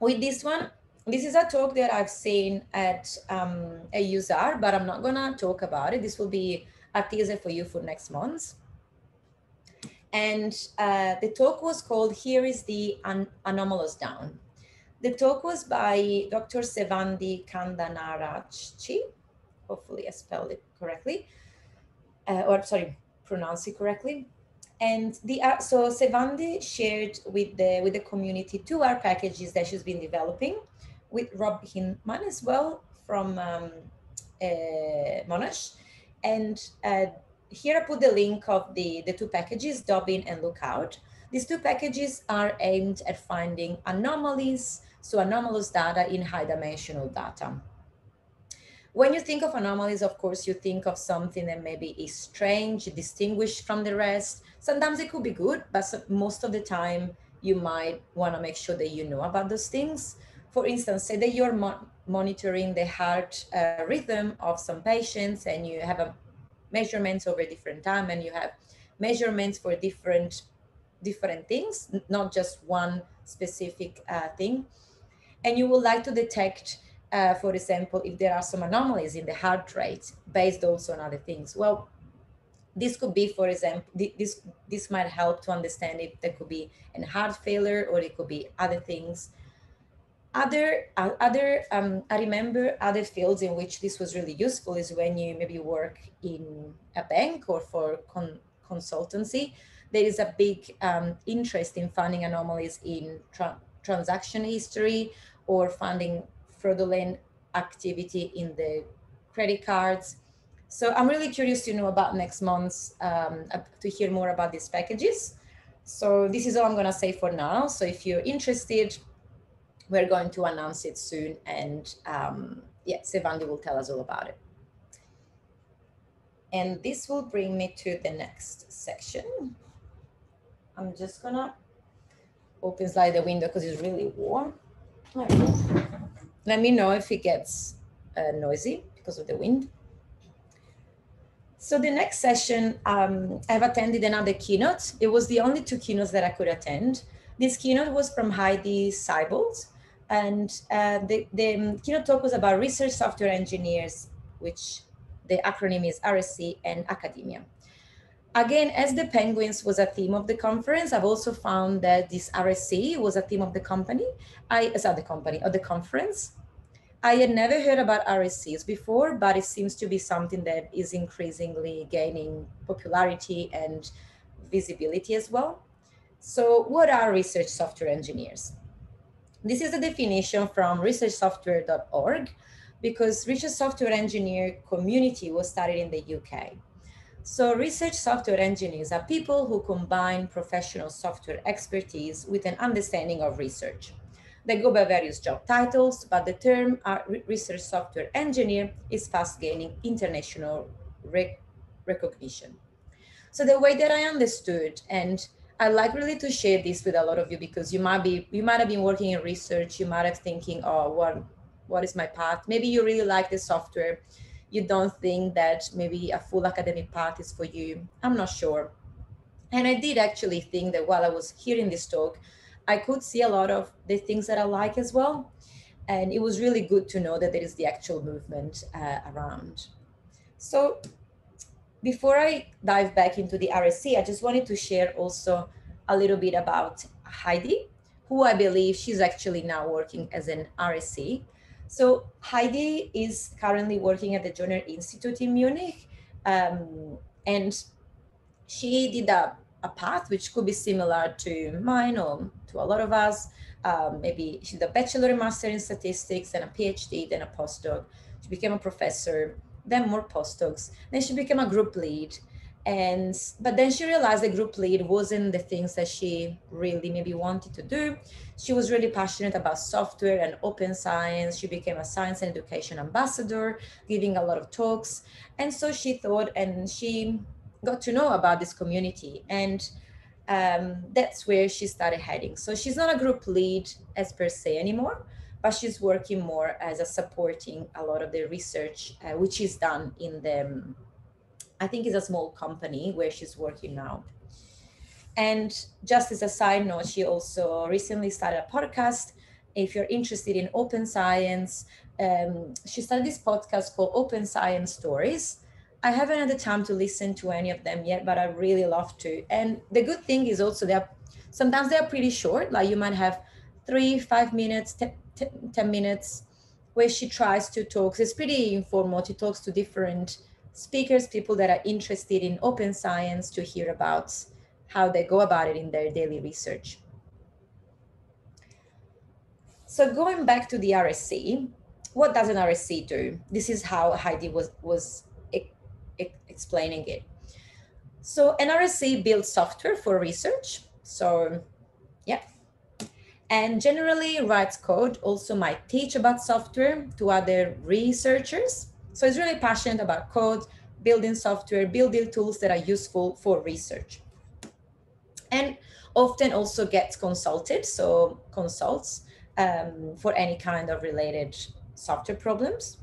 With this one, this is a talk that I've seen at um, a user, but I'm not gonna talk about it. This will be a teaser for you for next month. And uh, the talk was called Here is the An Anomalous Down. The talk was by Dr. Sevvandi Kandanaarachchi. Hopefully I spelled it correctly, uh, or sorry, pronounce it correctly. And the uh, so Sevvandi shared with the with the community two R packages that she's been developing with Rob Hyndman as well from um, uh, Monash. And uh, here I put the link of the, the two packages, dobin and Lookout. These two packages are aimed at finding anomalies, so anomalous data in high dimensional data. When you think of anomalies, of course, you think of something that maybe is strange, distinguished from the rest. Sometimes it could be good, but most of the time you might want to make sure that you know about those things for instance, say that you're mo monitoring the heart uh, rhythm of some patients and you have a measurements over different time and you have measurements for different different things, not just one specific uh, thing. And you would like to detect, uh, for example, if there are some anomalies in the heart rate based also on other things. Well, this could be, for example, this this might help to understand if there could be a heart failure or it could be other things other uh, other um, i remember other fields in which this was really useful is when you maybe work in a bank or for con- consultancy there is a big um, interest in finding anomalies in tra- transaction history or finding fraudulent activity in the credit cards so i'm really curious to know about next month's um, to hear more about these packages so this is all i'm going to say for now so if you're interested we're going to announce it soon. And um, yeah, Sevvandi will tell us all about it. And this will bring me to the next section. I'm just gonna open slide the window because it's really warm. Let me know if it gets uh, noisy because of the wind. So the next session, um, I've attended another keynote. It was the only two keynotes that I could attend. This keynote was from Heidi Seibold, and uh, the, the keynote talk was about research software engineers, which the acronym is RSE and academia. Again, as the penguins was a theme of the conference, I've also found that this RSE was a theme of the company. I uh, sorry, the company or the conference. I had never heard about RSEs before, but it seems to be something that is increasingly gaining popularity and visibility as well. So, what are research software engineers? This is a definition from researchsoftware.org because research software engineer community was started in the UK. So research software engineers are people who combine professional software expertise with an understanding of research. They go by various job titles, but the term uh, research software engineer is fast gaining international rec recognition. So the way that I understood and I like really to share this with a lot of you because you might be you might have been working in research, you might have thinking, oh, what what is my path? Maybe you really like the software. You don't think that maybe a full academic path is for you. I'm not sure. And I did actually think that while I was hearing this talk, I could see a lot of the things that I like as well. And it was really good to know that there is the actual movement uh, around. So before I dive back into the RSE, I just wanted to share also a little bit about Heidi, who I believe she's actually now working as an RSE. So Heidi is currently working at the Joiner Institute in Munich, um, and she did a a path which could be similar to mine or to a lot of us. Um, maybe she did a bachelor and master in statistics, then a PhD, then a postdoc. She became a professor, then more postdocs. Then she became a group lead. And but then she realized the group lead wasn't the things that she really maybe wanted to do. She was really passionate about software and open science. She became a science and education ambassador, giving a lot of talks. And so she thought, and she got to know about this community. And um, that's where she started heading. So she's not a group lead as per se anymore, but she's working more as a supporting a lot of the research, uh, which is done in the, I think it's a small company where she's working now. And just as a side note, she also recently started a podcast. If you're interested in open science, um, she started this podcast called Open Science Stories I haven't had the time to listen to any of them yet, but I really love to. And the good thing is also they're sometimes they're pretty short. Like you might have three, five minutes, ten, ten minutes, where she tries to talk. It's pretty informal. She talks to different speakers, people that are interested in open science to hear about how they go about it in their daily research. So going back to the RSE, what does an RSE do? This is how Heidi was was explaining it. So an RSE builds software for research. So yeah. And generally writes code, also might teach about software to other researchers. So he's really passionate about code, building software, building tools that are useful for research. And often also gets consulted, so consults um, for any kind of related software problems.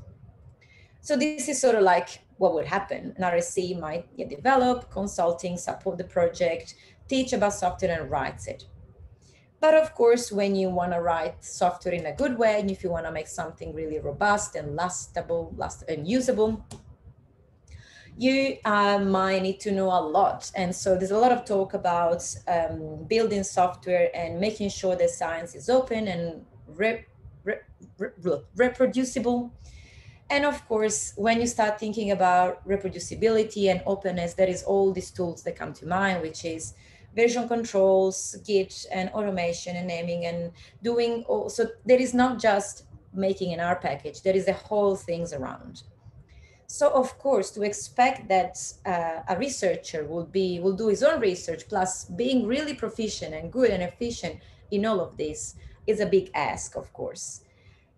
So this is sort of like what would happen. An RSE might develop, consulting, support the project, teach about software and writes it. But of course, when you want to write software in a good way, and if you want to make something really robust and lastable, last and usable, you uh, might need to know a lot. And so there's a lot of talk about um, building software and making sure that science is open and re- re- re- reproducible and of course, when you start thinking about reproducibility and openness, there is all these tools that come to mind, which is version controls, Git, and automation and naming and doing. All, so there is not just making an R package. There is a whole things around. So of course, to expect that uh, a researcher will be will do his own research plus being really proficient and good and efficient in all of this is a big ask, of course.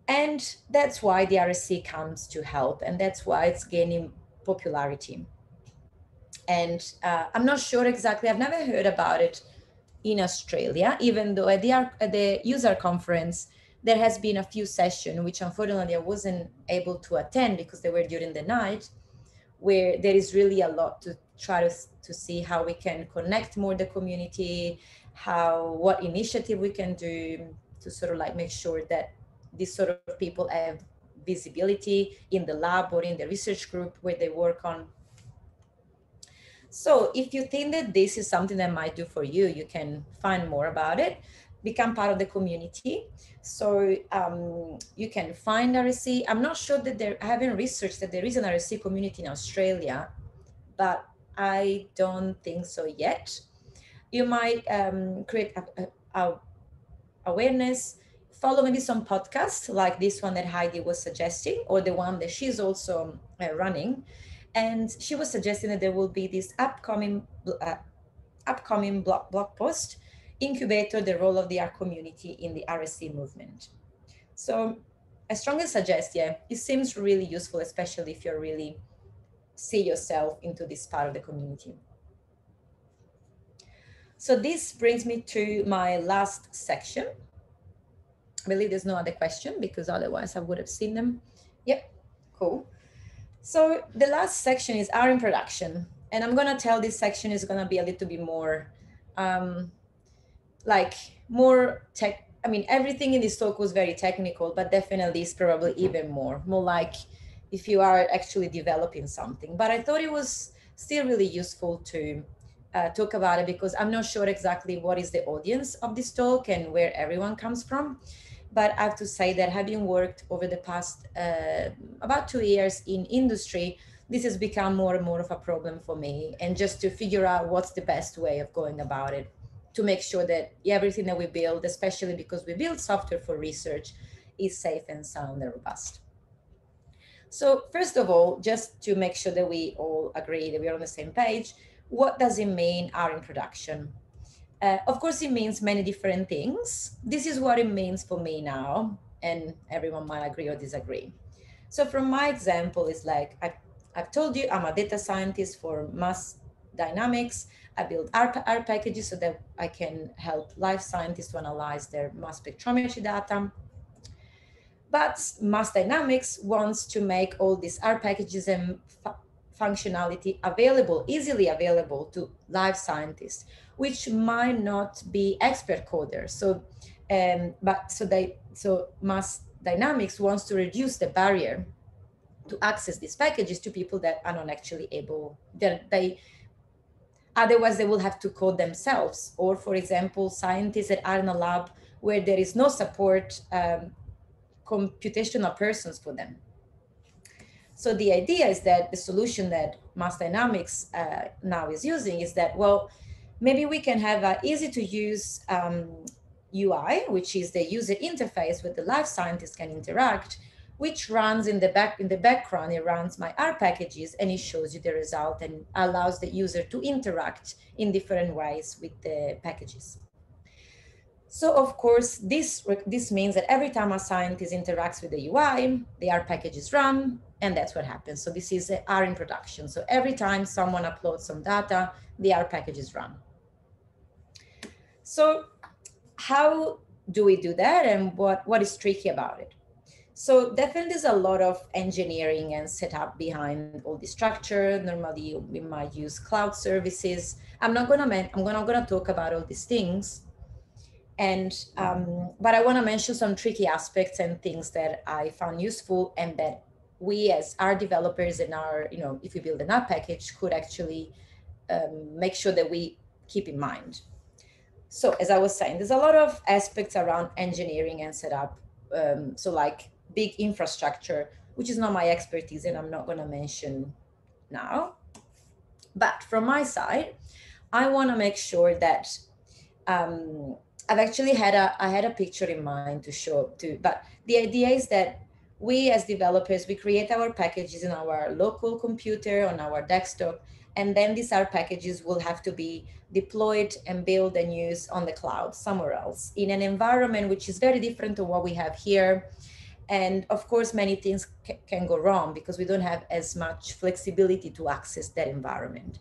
And that's why the RSE comes to help, and that's why it's gaining popularity. And uh, I'm not sure exactly, I've never heard about it in Australia, even though at the, at the user conference, there has been a few sessions, which unfortunately I wasn't able to attend because they were during the night, where there is really a lot to try to, to see how we can connect more the community, how, what initiative we can do to sort of like make sure that these sort of people have visibility in the lab or in the research group where they work on. So if you think that this is something that might do for you, you can find more about it, become part of the community. So um, you can find RSE. I'm not sure that there, I haven't researched that there is an RSE community in Australia, but I don't think so yet. You might um, create a, a, a awareness follow maybe some podcasts like this one that Heidi was suggesting, or the one that she's also uh, running. And she was suggesting that there will be this upcoming uh, upcoming blog, blog post, incubator, the role of the art community in the RSE movement. So I strongly suggest, yeah, it seems really useful, especially if you're really see yourself into this part of the community. So this brings me to my last section, I believe there's no other question because otherwise I would have seen them. Yep, cool. So the last section is R in production. And I'm gonna tell this section is gonna be a little bit more um, like more tech. I mean, everything in this talk was very technical, but definitely is probably even more, more like if you are actually developing something. But I thought it was still really useful to uh, talk about it because I'm not sure exactly what is the audience of this talk and where everyone comes from. But I have to say that having worked over the past uh, about two years in industry, this has become more and more of a problem for me. And just to figure out what's the best way of going about it to make sure that everything that we build, especially because we build software for research, is safe and sound and robust. So first of all, just to make sure that we all agree that we're on the same page, what does it mean are in production? Uh, of course, it means many different things. This is what it means for me now, and everyone might agree or disagree. So from my example, it's like I, I've told you I'm a data scientist for mass dynamics. I build R, R packages so that I can help life scientists to analyze their mass spectrometry data. But Mass Dynamics wants to make all these R packages and fu functionality available, easily available to life scientists, which might not be expert coders. So, um, but so they, so Mass Dynamics wants to reduce the barrier to access these packages to people that are not actually able, that they, otherwise they will have to code themselves. Or for example, scientists that are in a lab where there is no support um, computational persons for them. So the idea is that the solution that Mass Dynamics uh, now is using is that, well, maybe we can have an easy to use um, UI, which is the user interface where the life scientist can interact, which runs in the back in the background. It runs my R packages and it shows you the result and allows the user to interact in different ways with the packages. So of course, this, this means that every time a scientist interacts with the UI, the R package is run, and that's what happens. So this is R in production. So every time someone uploads some data, the R package is run. So how do we do that and what, what is tricky about it? So definitely there's a lot of engineering and setup behind all the structure. Normally we might use cloud services. I'm not gonna, I'm gonna, I'm gonna talk about all these things, and um, but I want to mention some tricky aspects and things that I found useful and that we as our developers and our, you know, if we build an app package could actually um, make sure that we keep in mind. So as I was saying, there's a lot of aspects around engineering and setup. Um, so like big infrastructure, which is not my expertise and I'm not going to mention now. But from my side, I want to make sure that um, I've actually had a I had a picture in mind to show up to, but the idea is that we as developers we create our packages in our local computer on our desktop, and then these R packages will have to be deployed and built and used on the cloud somewhere else in an environment which is very different to what we have here. And of course, many things can go wrong because we don't have as much flexibility to access that environment.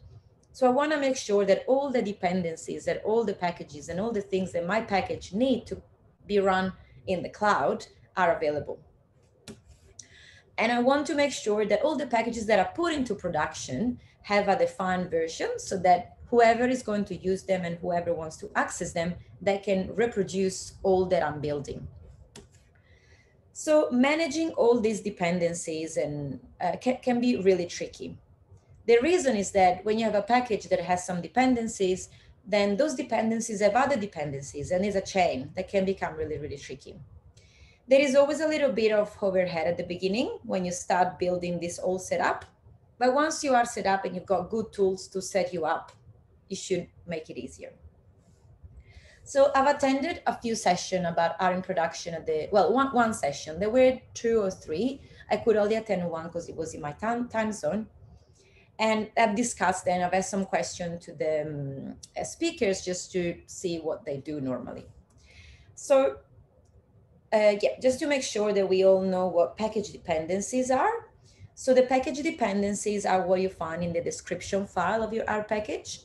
So I want to make sure that all the dependencies, that all the packages and all the things that my package need to be run in the cloud are available. And I want to make sure that all the packages that are put into production have a defined version so that whoever is going to use them and whoever wants to access them, they can reproduce all that I'm building. So managing all these dependencies and uh, can, can be really tricky. The reason is that when you have a package that has some dependencies, then those dependencies have other dependencies and it's a chain that can become really, really tricky. There is always a little bit of overhead at the beginning when you start building this all set up. But once you are set up and you've got good tools to set you up, it should make it easier. So I've attended a few sessions about R in production at the, well, one, one session. There were two or three. I could only attend one because it was in my time, time zone and I've discussed and I've asked some questions to the um, uh, speakers just to see what they do normally. So uh, yeah, just to make sure that we all know what package dependencies are. So the package dependencies are uh, what you find in the description file of your R package,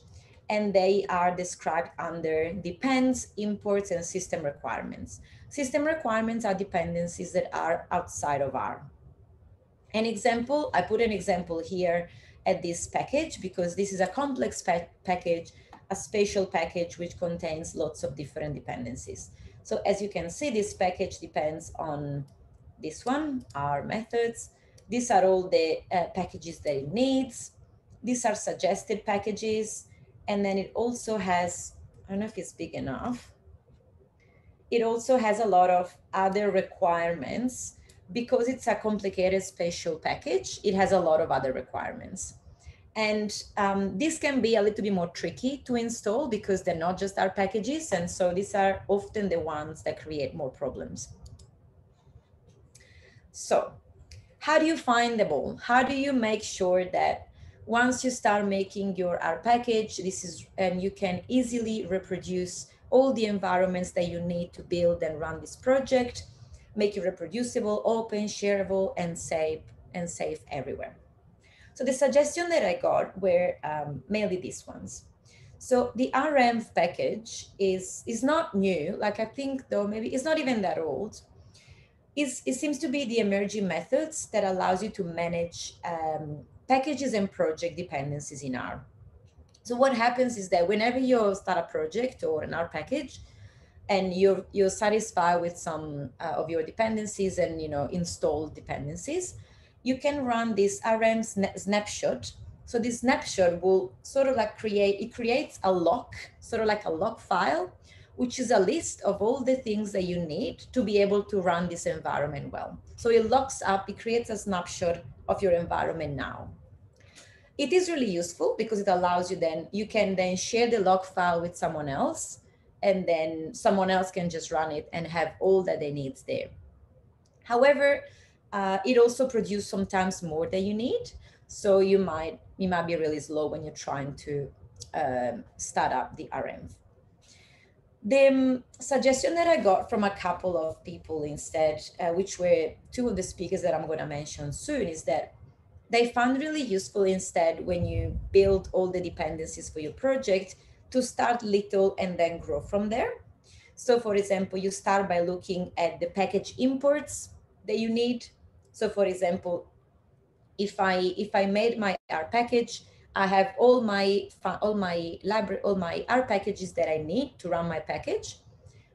and they are described under depends, imports, and system requirements. System requirements are dependencies that are outside of R. An example, I put an example here at this package because this is a complex pa package, a spatial package which contains lots of different dependencies. So as you can see, this package depends on this one, our methods. These are all the uh, packages that it needs. These are suggested packages. And then it also has, I don't know if it's big enough. It also has a lot of other requirements because it's a complicated spatial package, it has a lot of other requirements. And um, this can be a little bit more tricky to install because they're not just our packages. And so these are often the ones that create more problems. So how do you find the ball? How do you make sure that once you start making your R package, this is, and you can easily reproduce all the environments that you need to build and run this project, make it reproducible, open, shareable, and safe, and safe everywhere. So the suggestion that I got were um, mainly these ones. So the REnv package is, is not new. Like I think though, maybe it's not even that old. It's, it seems to be the emerging methods that allows you to manage um, packages and project dependencies in R. So what happens is that whenever you start a project or an R package, and you're you're satisfied with some uh, of your dependencies and you know installed dependencies, you can run this renv snapshot. So this snapshot will sort of like create, it creates a lock, sort of like a lock file, which is a list of all the things that you need to be able to run this environment well. So it locks up, it creates a snapshot of your environment now. It is really useful because it allows you then, you can then share the log file with someone else and then someone else can just run it and have all that they need there. However, uh, it also produces sometimes more than you need. So you might, you might be really slow when you're trying to um, start up the REnv. The um, suggestion that I got from a couple of people instead, uh, which were two of the speakers that I'm going to mention soon, is that they found really useful instead when you build all the dependencies for your project to start little and then grow from there. So for example, you start by looking at the package imports that you need so for example, if I if I made my R package, I have all my all my library, all my R packages that I need to run my package.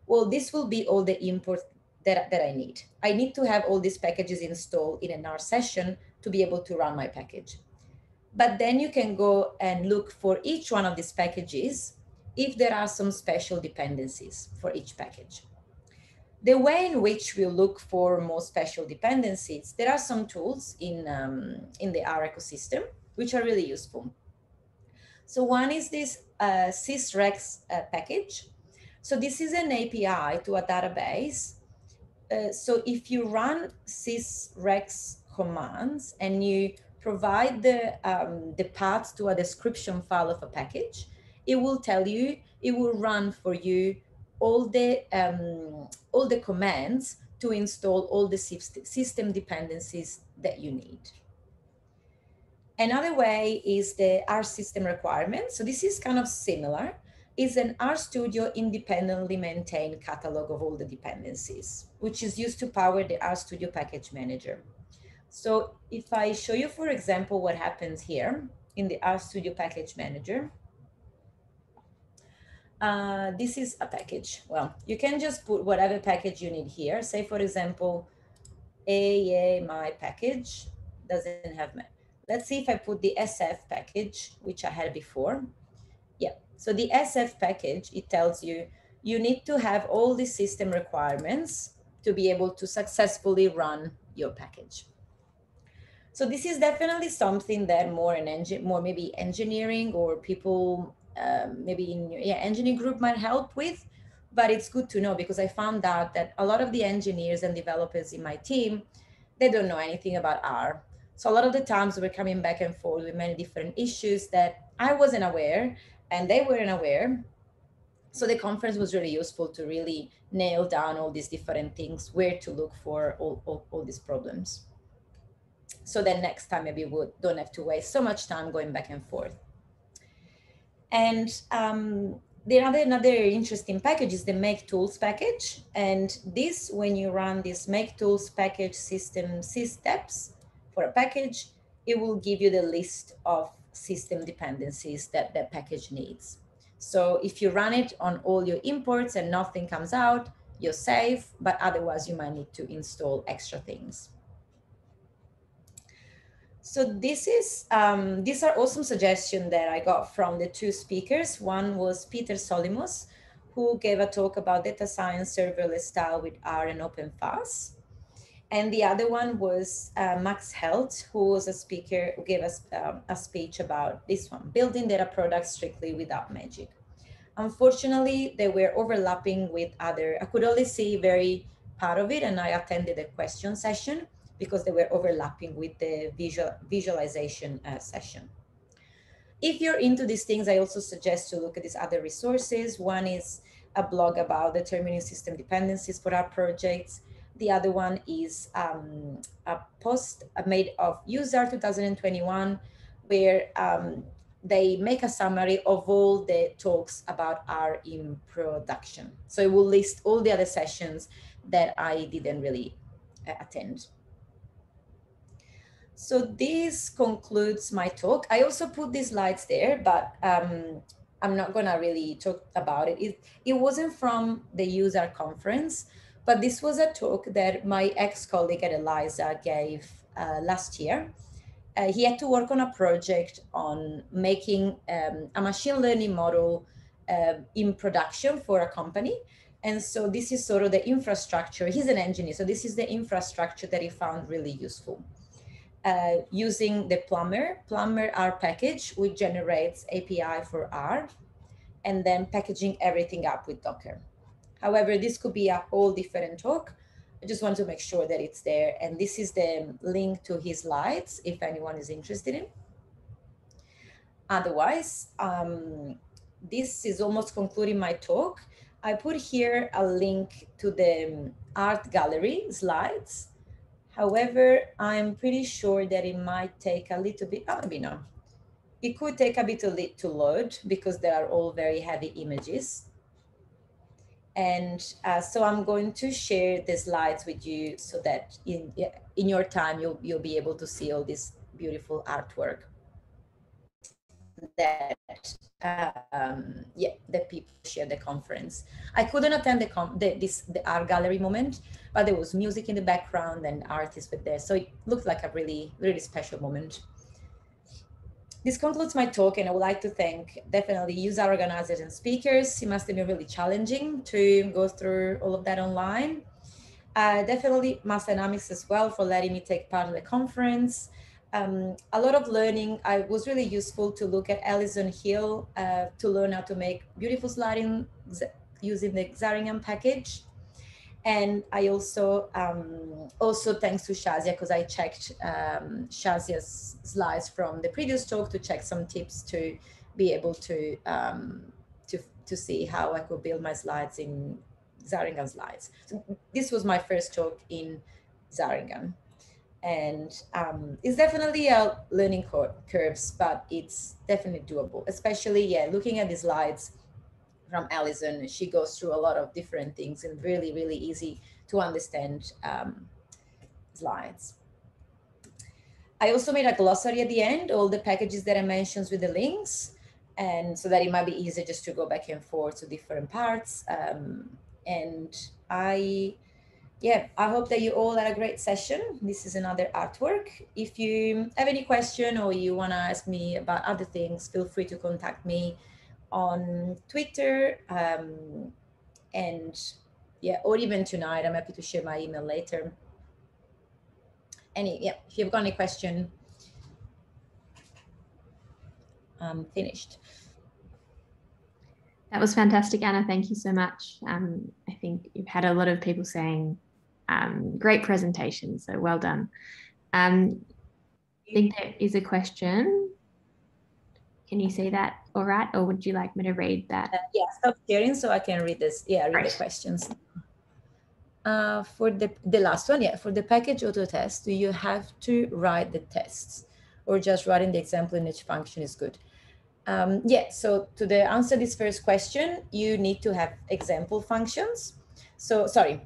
Well, this will be all the import that, that I need. I need to have all these packages installed in an R session to be able to run my package. But then you can go and look for each one of these packages if there are some special dependencies for each package the way in which we look for more special dependencies, there are some tools in, um, in the R ecosystem, which are really useful. So one is this uh, sysreqs uh, package. So this is an API to a database. Uh, so if you run sysreqs commands and you provide the, um, the path to a description file of a package, it will tell you, it will run for you all the um, all the commands to install all the system dependencies that you need. Another way is the R system requirement. So this is kind of similar. Is an RStudio independently maintained catalog of all the dependencies, which is used to power the RStudio package manager. So if I show you, for example, what happens here in the RStudio package manager, uh, this is a package. Well, you can just put whatever package you need here. Say, for example, AA my package doesn't have. Let's see if I put the SF package, which I had before. Yeah, so the SF package, it tells you you need to have all the system requirements to be able to successfully run your package. So this is definitely something that more an engine, more maybe engineering or people um, maybe in your yeah, engineering group might help with but it's good to know because i found out that a lot of the engineers and developers in my team they don't know anything about r so a lot of the times we're coming back and forth with many different issues that i wasn't aware and they weren't aware. So the conference was really useful to really nail down all these different things where to look for all, all, all these problems. So then next time maybe we don't have to waste so much time going back and forth. And um, the other another interesting package is the maketools package. And this, when you run this maketools package system c steps for a package, it will give you the list of system dependencies that that package needs. So if you run it on all your imports and nothing comes out, you're safe, but otherwise you might need to install extra things. So this is um, these are awesome suggestions that I got from the two speakers. One was Peter Solymos, who gave a talk about data science serverless style with R and OpenFaaS. And the other one was uh, Max Held, who was a speaker who gave us um, a speech about this one, building data products strictly without magic. Unfortunately, they were overlapping with other, I could only see very part of it and I attended a question session because they were overlapping with the visual visualization uh, session. If you're into these things, I also suggest to look at these other resources. One is a blog about determining system dependencies for our projects. The other one is um, a post made of useR 2021, where um, they make a summary of all the talks about R in production. So it will list all the other sessions that I didn't really uh, attend. So this concludes my talk. I also put these slides there, but um, I'm not gonna really talk about it. it. It wasn't from the useR conference, but this was a talk that my ex-colleague at Eliiza gave uh, last year. Uh, he had to work on a project on making um, a machine learning model uh, in production for a company. And so this is sort of the infrastructure. He's an engineer, so this is the infrastructure that he found really useful. Uh, using the Plumber, Plumber R package, which generates API for R, and then packaging everything up with Docker. However, this could be a whole different talk. I just want to make sure that it's there. And this is the link to his slides if anyone is interested in. Otherwise, um, this is almost concluding my talk. I put here a link to the art gallery slides. However, I'm pretty sure that it might take a little bit, oh, maybe not. It could take a bit to load because they are all very heavy images. And uh, so I'm going to share the slides with you so that in, in your time, you'll, you'll be able to see all this beautiful artwork that um, yeah that people share the conference. I couldn't attend the, the this the art gallery moment, but there was music in the background and artists were there, so it looked like a really really special moment. This concludes my talk, and I would like to thank definitely useR organizers and speakers. It must have been really challenging to go through all of that online. Uh, definitely Mass Dynamics as well for letting me take part in the conference um, a lot of learning. I was really useful to look at Alison Hill uh, to learn how to make beautiful sliding using the Xaringan package. And I also, um, also thanks to Shazia, because I checked um, Shazia's slides from the previous talk to check some tips to be able to, um, to, to see how I could build my slides in Xaringan slides. So this was my first talk in Xaringan and um, it's definitely a learning curves, but it's definitely doable. Especially, yeah, looking at the slides from Alison, she goes through a lot of different things and really, really easy to understand um, slides. I also made a glossary at the end, all the packages that I mentioned with the links, and so that it might be easier just to go back and forth to different parts. Um, and I yeah, I hope that you all had a great session. This is another artwork. If you have any question or you want to ask me about other things, feel free to contact me on Twitter. Um, and yeah, or even tonight, I'm happy to share my email later. Any, yeah, if you've got any question, I'm finished. That was fantastic, Anna. Thank you so much. Um, I think you've had a lot of people saying um, great presentation. So well done. Um, I think there is a question. Can you see that all right? Or would you like me to read that? Uh, yeah, stop sharing so I can read this. Yeah, read right. the questions. Uh, for the, the last one, yeah, for the package autotest, do you have to write the tests or just writing the example in each function is good? Um, yeah, so to the answer this first question, you need to have example functions. So sorry,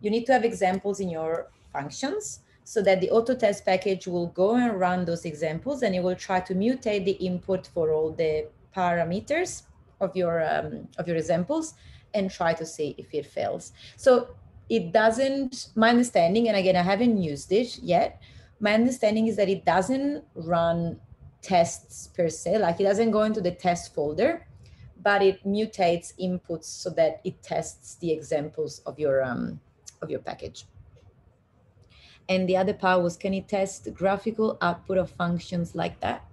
you need to have examples in your functions so that the autotest package will go and run those examples and it will try to mutate the input for all the parameters of your um, of your examples and try to see if it fails. So it doesn't, my understanding, and again, I haven't used it yet, my understanding is that it doesn't run tests per se, like it doesn't go into the test folder, but it mutates inputs so that it tests the examples of your um, of your package. And the other part was, can it test graphical output of functions like that?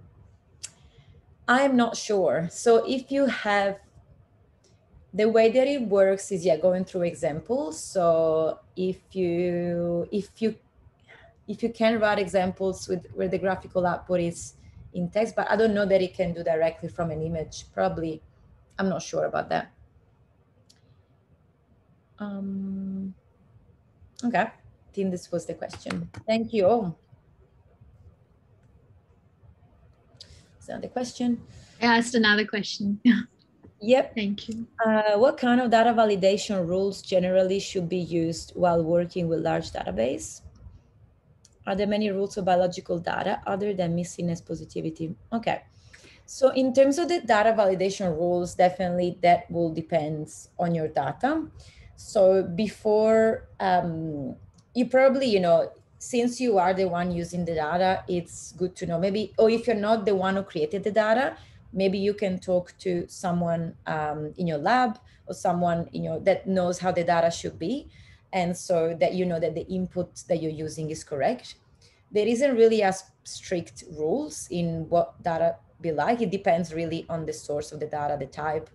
I'm not sure. So if you have the way that it works is yeah going through examples so if you if you if you can write examples with where the graphical output is in text but i don't know that it can do directly from an image probably i'm not sure about that um okay think this was the question thank you all is that the question i asked another question *laughs* Yep. Thank you. Uh, what kind of data validation rules generally should be used while working with large database? Are there many rules of biological data other than missingness positivity? Okay. So in terms of the data validation rules, definitely that will depend on your data. So before um, you probably, you know, since you are the one using the data, it's good to know. Maybe, or if you're not the one who created the data, maybe you can talk to someone um, in your lab or someone in your that knows how the data should be and so that you know that the input that you're using is correct. There isn't really as strict rules in what data be like. It depends really on the source of the data the type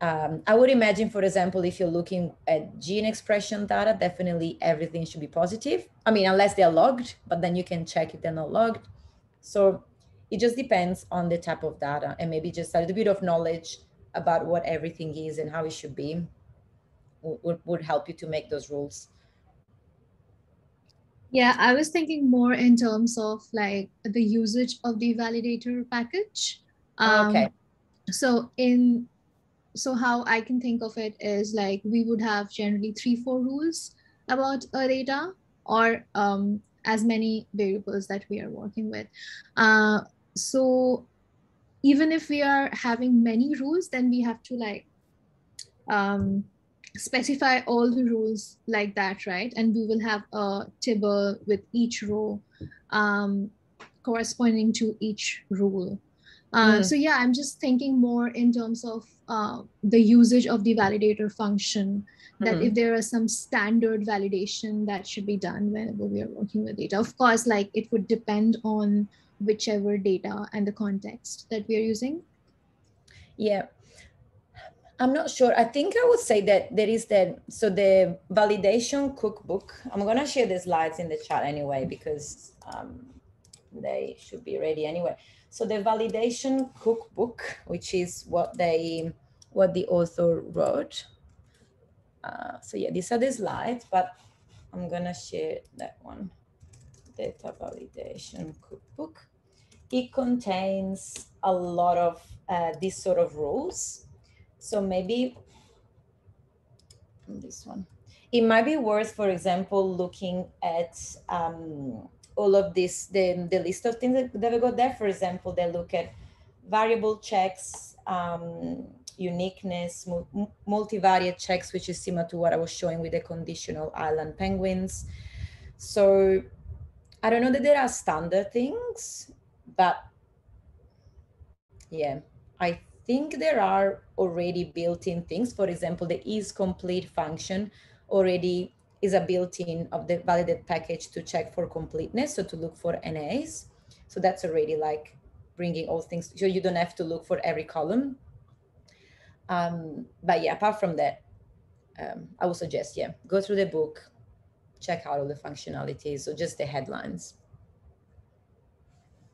um, i would imagine for example if you're looking at gene expression data definitely everything should be positive. I mean unless they're logged but then you can check if they're not logged. So it just depends on the type of data and maybe just a little bit of knowledge about what everything is and how it should be would, would help you to make those rules. Yeah i was thinking more in terms of like the usage of the validator package. Um, okay. So in so how i can think of it is like we would have generally three four rules about a data or um, as many variables that we are working with. Uh, so even if we are having many rules then we have to like um, specify all the rules like that right? And we will have a table with each row um, corresponding to each rule uh, mm. so yeah i'm just thinking more in terms of uh, the usage of the validator function that mm. if there is some standard validation that should be done whenever we are working with data of course like it would depend on whichever data and the context that we are using? Yeah, I'm not sure. I think I would say that there is that. So the validation cookbook, I'm going to share the slides in the chat anyway, because um, they should be ready anyway. So the validation cookbook, which is what they, what the author wrote. Uh, so yeah, these are the slides, but I'm to share that one. Data validation cookbook it contains a lot of uh, these sort of rules. So maybe this one, it might be worth, for example, looking at um, all of this, the, the list of things that, we got there. For example, they look at variable checks, um, uniqueness, multivariate checks, which is similar to what I was showing with the conditional island penguins. So I don't know that there are standard things, but yeah, I think there are already built-in things. For example, the is complete function already is a built-in of the validate package to check for completeness, so to look for NAs. So that's already like bringing all things, so you don't have to look for every column. Um, but yeah, apart from that, um, I would suggest, yeah, go through the book, check out all the functionalities, so just the headlines.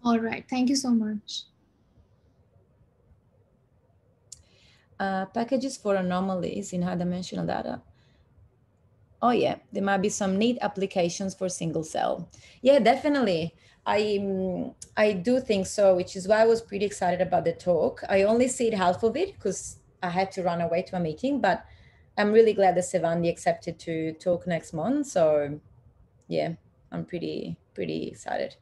All right. Thank you so much. Uh, packages for anomalies in high dimensional data. Oh yeah, there might be some neat applications for single cell. Yeah, definitely. I um, I do think so, which is why I was pretty excited about the talk. I only see half of it because I had to run away to a meeting, but I'm really glad that Sevvandi accepted to talk next month. So yeah, I'm pretty pretty excited.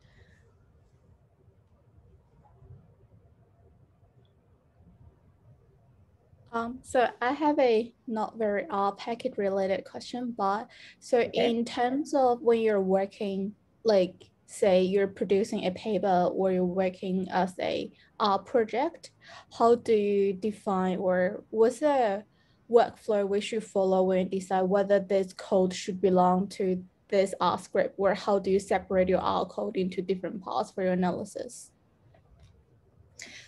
Um, so I have a not very uh, packet related question, but so okay. in terms of when you're working, like say you're producing a paper or you're working as a uh, project, how do you define or what's the workflow we should follow when decide whether this code should belong to this R script, or how do you separate your R code into different parts for your analysis?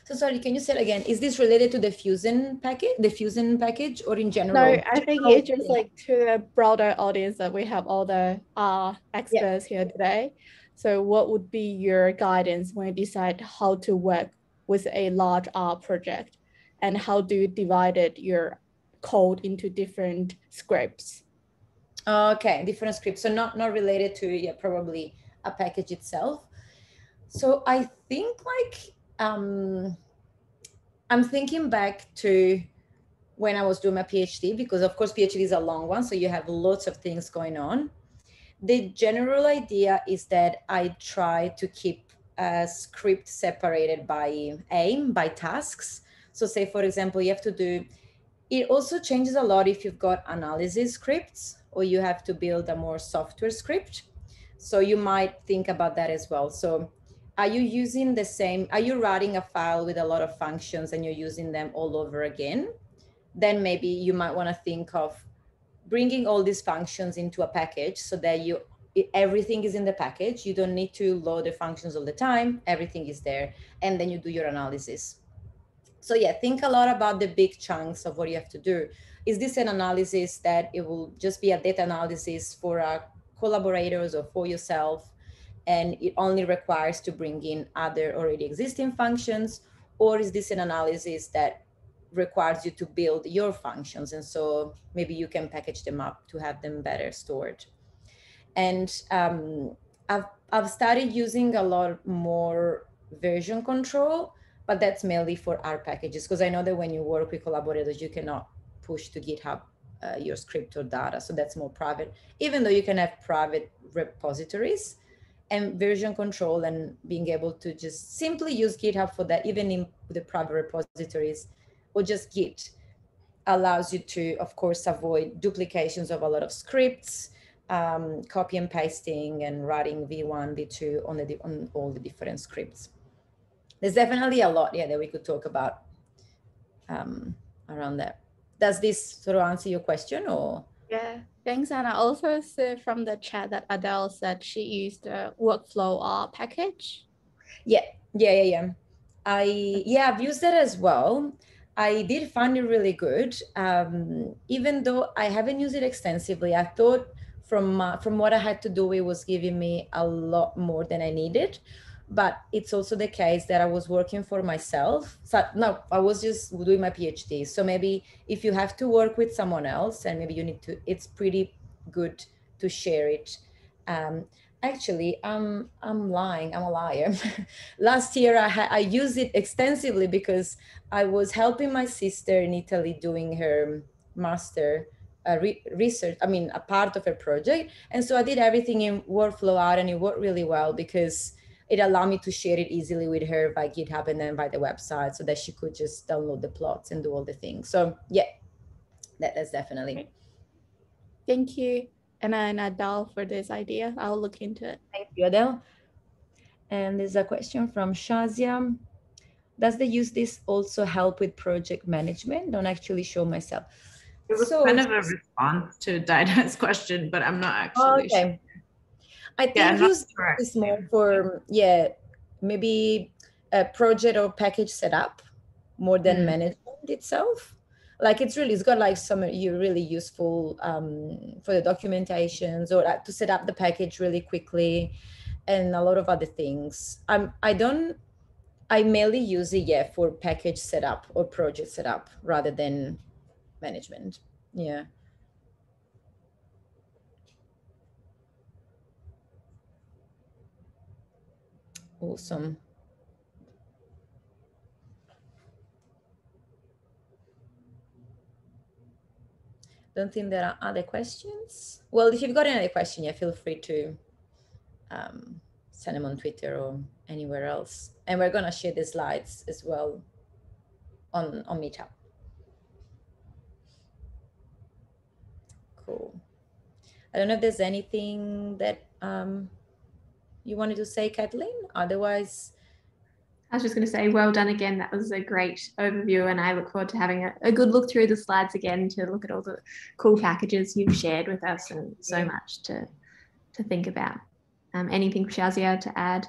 So sorry, can you say it again? Is this related to the Fusion package, the Fusion package, or in general? No, I think oh, it's just like to the broader audience that we have all the R experts yeah. here today. So what would be your guidance when you decide how to work with a large R project? And how do you divide it, your code into different scripts? Okay, different scripts. So not, not related to yeah, probably a package itself. So I think like um, I'm thinking back to when I was doing my PhD, because of course PhD is a long one, so you have lots of things going on. The general idea is that I try to keep a script separated by aim, by tasks. So say, for example, you have to do, it also changes a lot if you've got analysis scripts or you have to build a more software script. So you might think about that as well. So are you using the same, are you writing a file with a lot of functions and you're using them all over again? Then maybe you might want to think of bringing all these functions into a package so that you everything is in the package. You don't need to load the functions all the time. Everything is there. And then you do your analysis. So yeah, think a lot about the big chunks of what you have to do. Is this an analysis that it will just be a data analysis for our collaborators or for yourself? And it only requires to bring in other already existing functions or is this an analysis that requires you to build your functions? And so maybe you can package them up to have them better stored. And um, I've, I've started using a lot more version control but that's mainly for our packages because i know that when you work with collaborators you cannot push to github uh, your script or data so that's more private even though you can have private repositories and version control and being able to just simply use GitHub for that, even in the private repositories or just Git allows you to, of course, avoid duplications of a lot of scripts, um, copy and pasting and writing V1, V2 on, the, on all the different scripts. There's definitely a lot, yeah, that we could talk about um, around that. Does this sort of answer your question or? Yeah, thanks. And I also see from the chat that Adele said she used the workflowr package. Yeah, yeah, yeah, yeah. I yeah, I've used that as well. I did find it really good. Um, even though I haven't used it extensively, I thought from uh, from what I had to do, it was giving me a lot more than I needed but it's also the case that I was working for myself. So no, I was just doing my PhD. So maybe if you have to work with someone else and maybe you need to, it's pretty good to share it. Um, actually, I'm I'm lying. I'm a liar. *laughs* Last year I ha- I used it extensively because I was helping my sister in Italy doing her master uh, re- research. I mean, a part of her project, and so I did everything in workflowr, and it worked really well because it allowed me to share it easily with her by GitHub and then by the website so that she could just download the plots and do all the things. So yeah, that, that's definitely. Thank you, Anna and Adele for this idea. I'll look into it. Thank you, Adele. And there's a question from Shazia. Does the usethis also help with project management? Don't actually show myself. It was so, kind of a response to Diana's *laughs* question, but I'm not actually oh, okay. Sure. I think yeah, use is more for yeah maybe a project or package setup more than mm. management itself. Like it's really it's got like some you really useful um, for the documentations or to set up the package really quickly, and a lot of other things. I'm I don't I mainly use it yeah for package setup or project setup rather than management. Yeah. Awesome. Don't think there are other questions. Well, if you've got any other question, yeah, feel free to um, send them on Twitter or anywhere else. And we're gonna share the slides as well on, on Meetup. Cool. I don't know if there's anything that um, you wanted to say, Kathleen? Otherwise, I was just going to say, well done again. That was a great overview, and I look forward to having a, a, good look through the slides again to look at all the cool packages you've shared with us, and so much to to think about. Um, anything, Shazia, to add?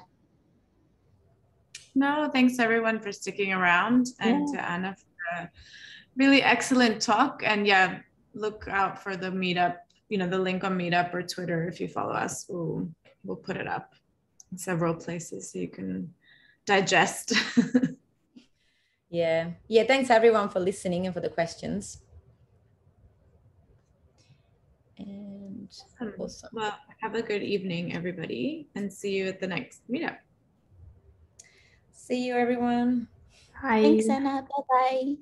No, thanks everyone for sticking around and yeah. to Anna for a really excellent talk. And yeah, look out for the meetup, you know, the link on Meetup or Twitter if you follow us. We'll, we'll put it up in several places so you can digest. *laughs* yeah. Yeah. Thanks everyone for listening and for the questions. And awesome. Well, have a good evening, everybody, and see you at the next meetup. See you, everyone. Bye. Thanks, Anna. Bye bye.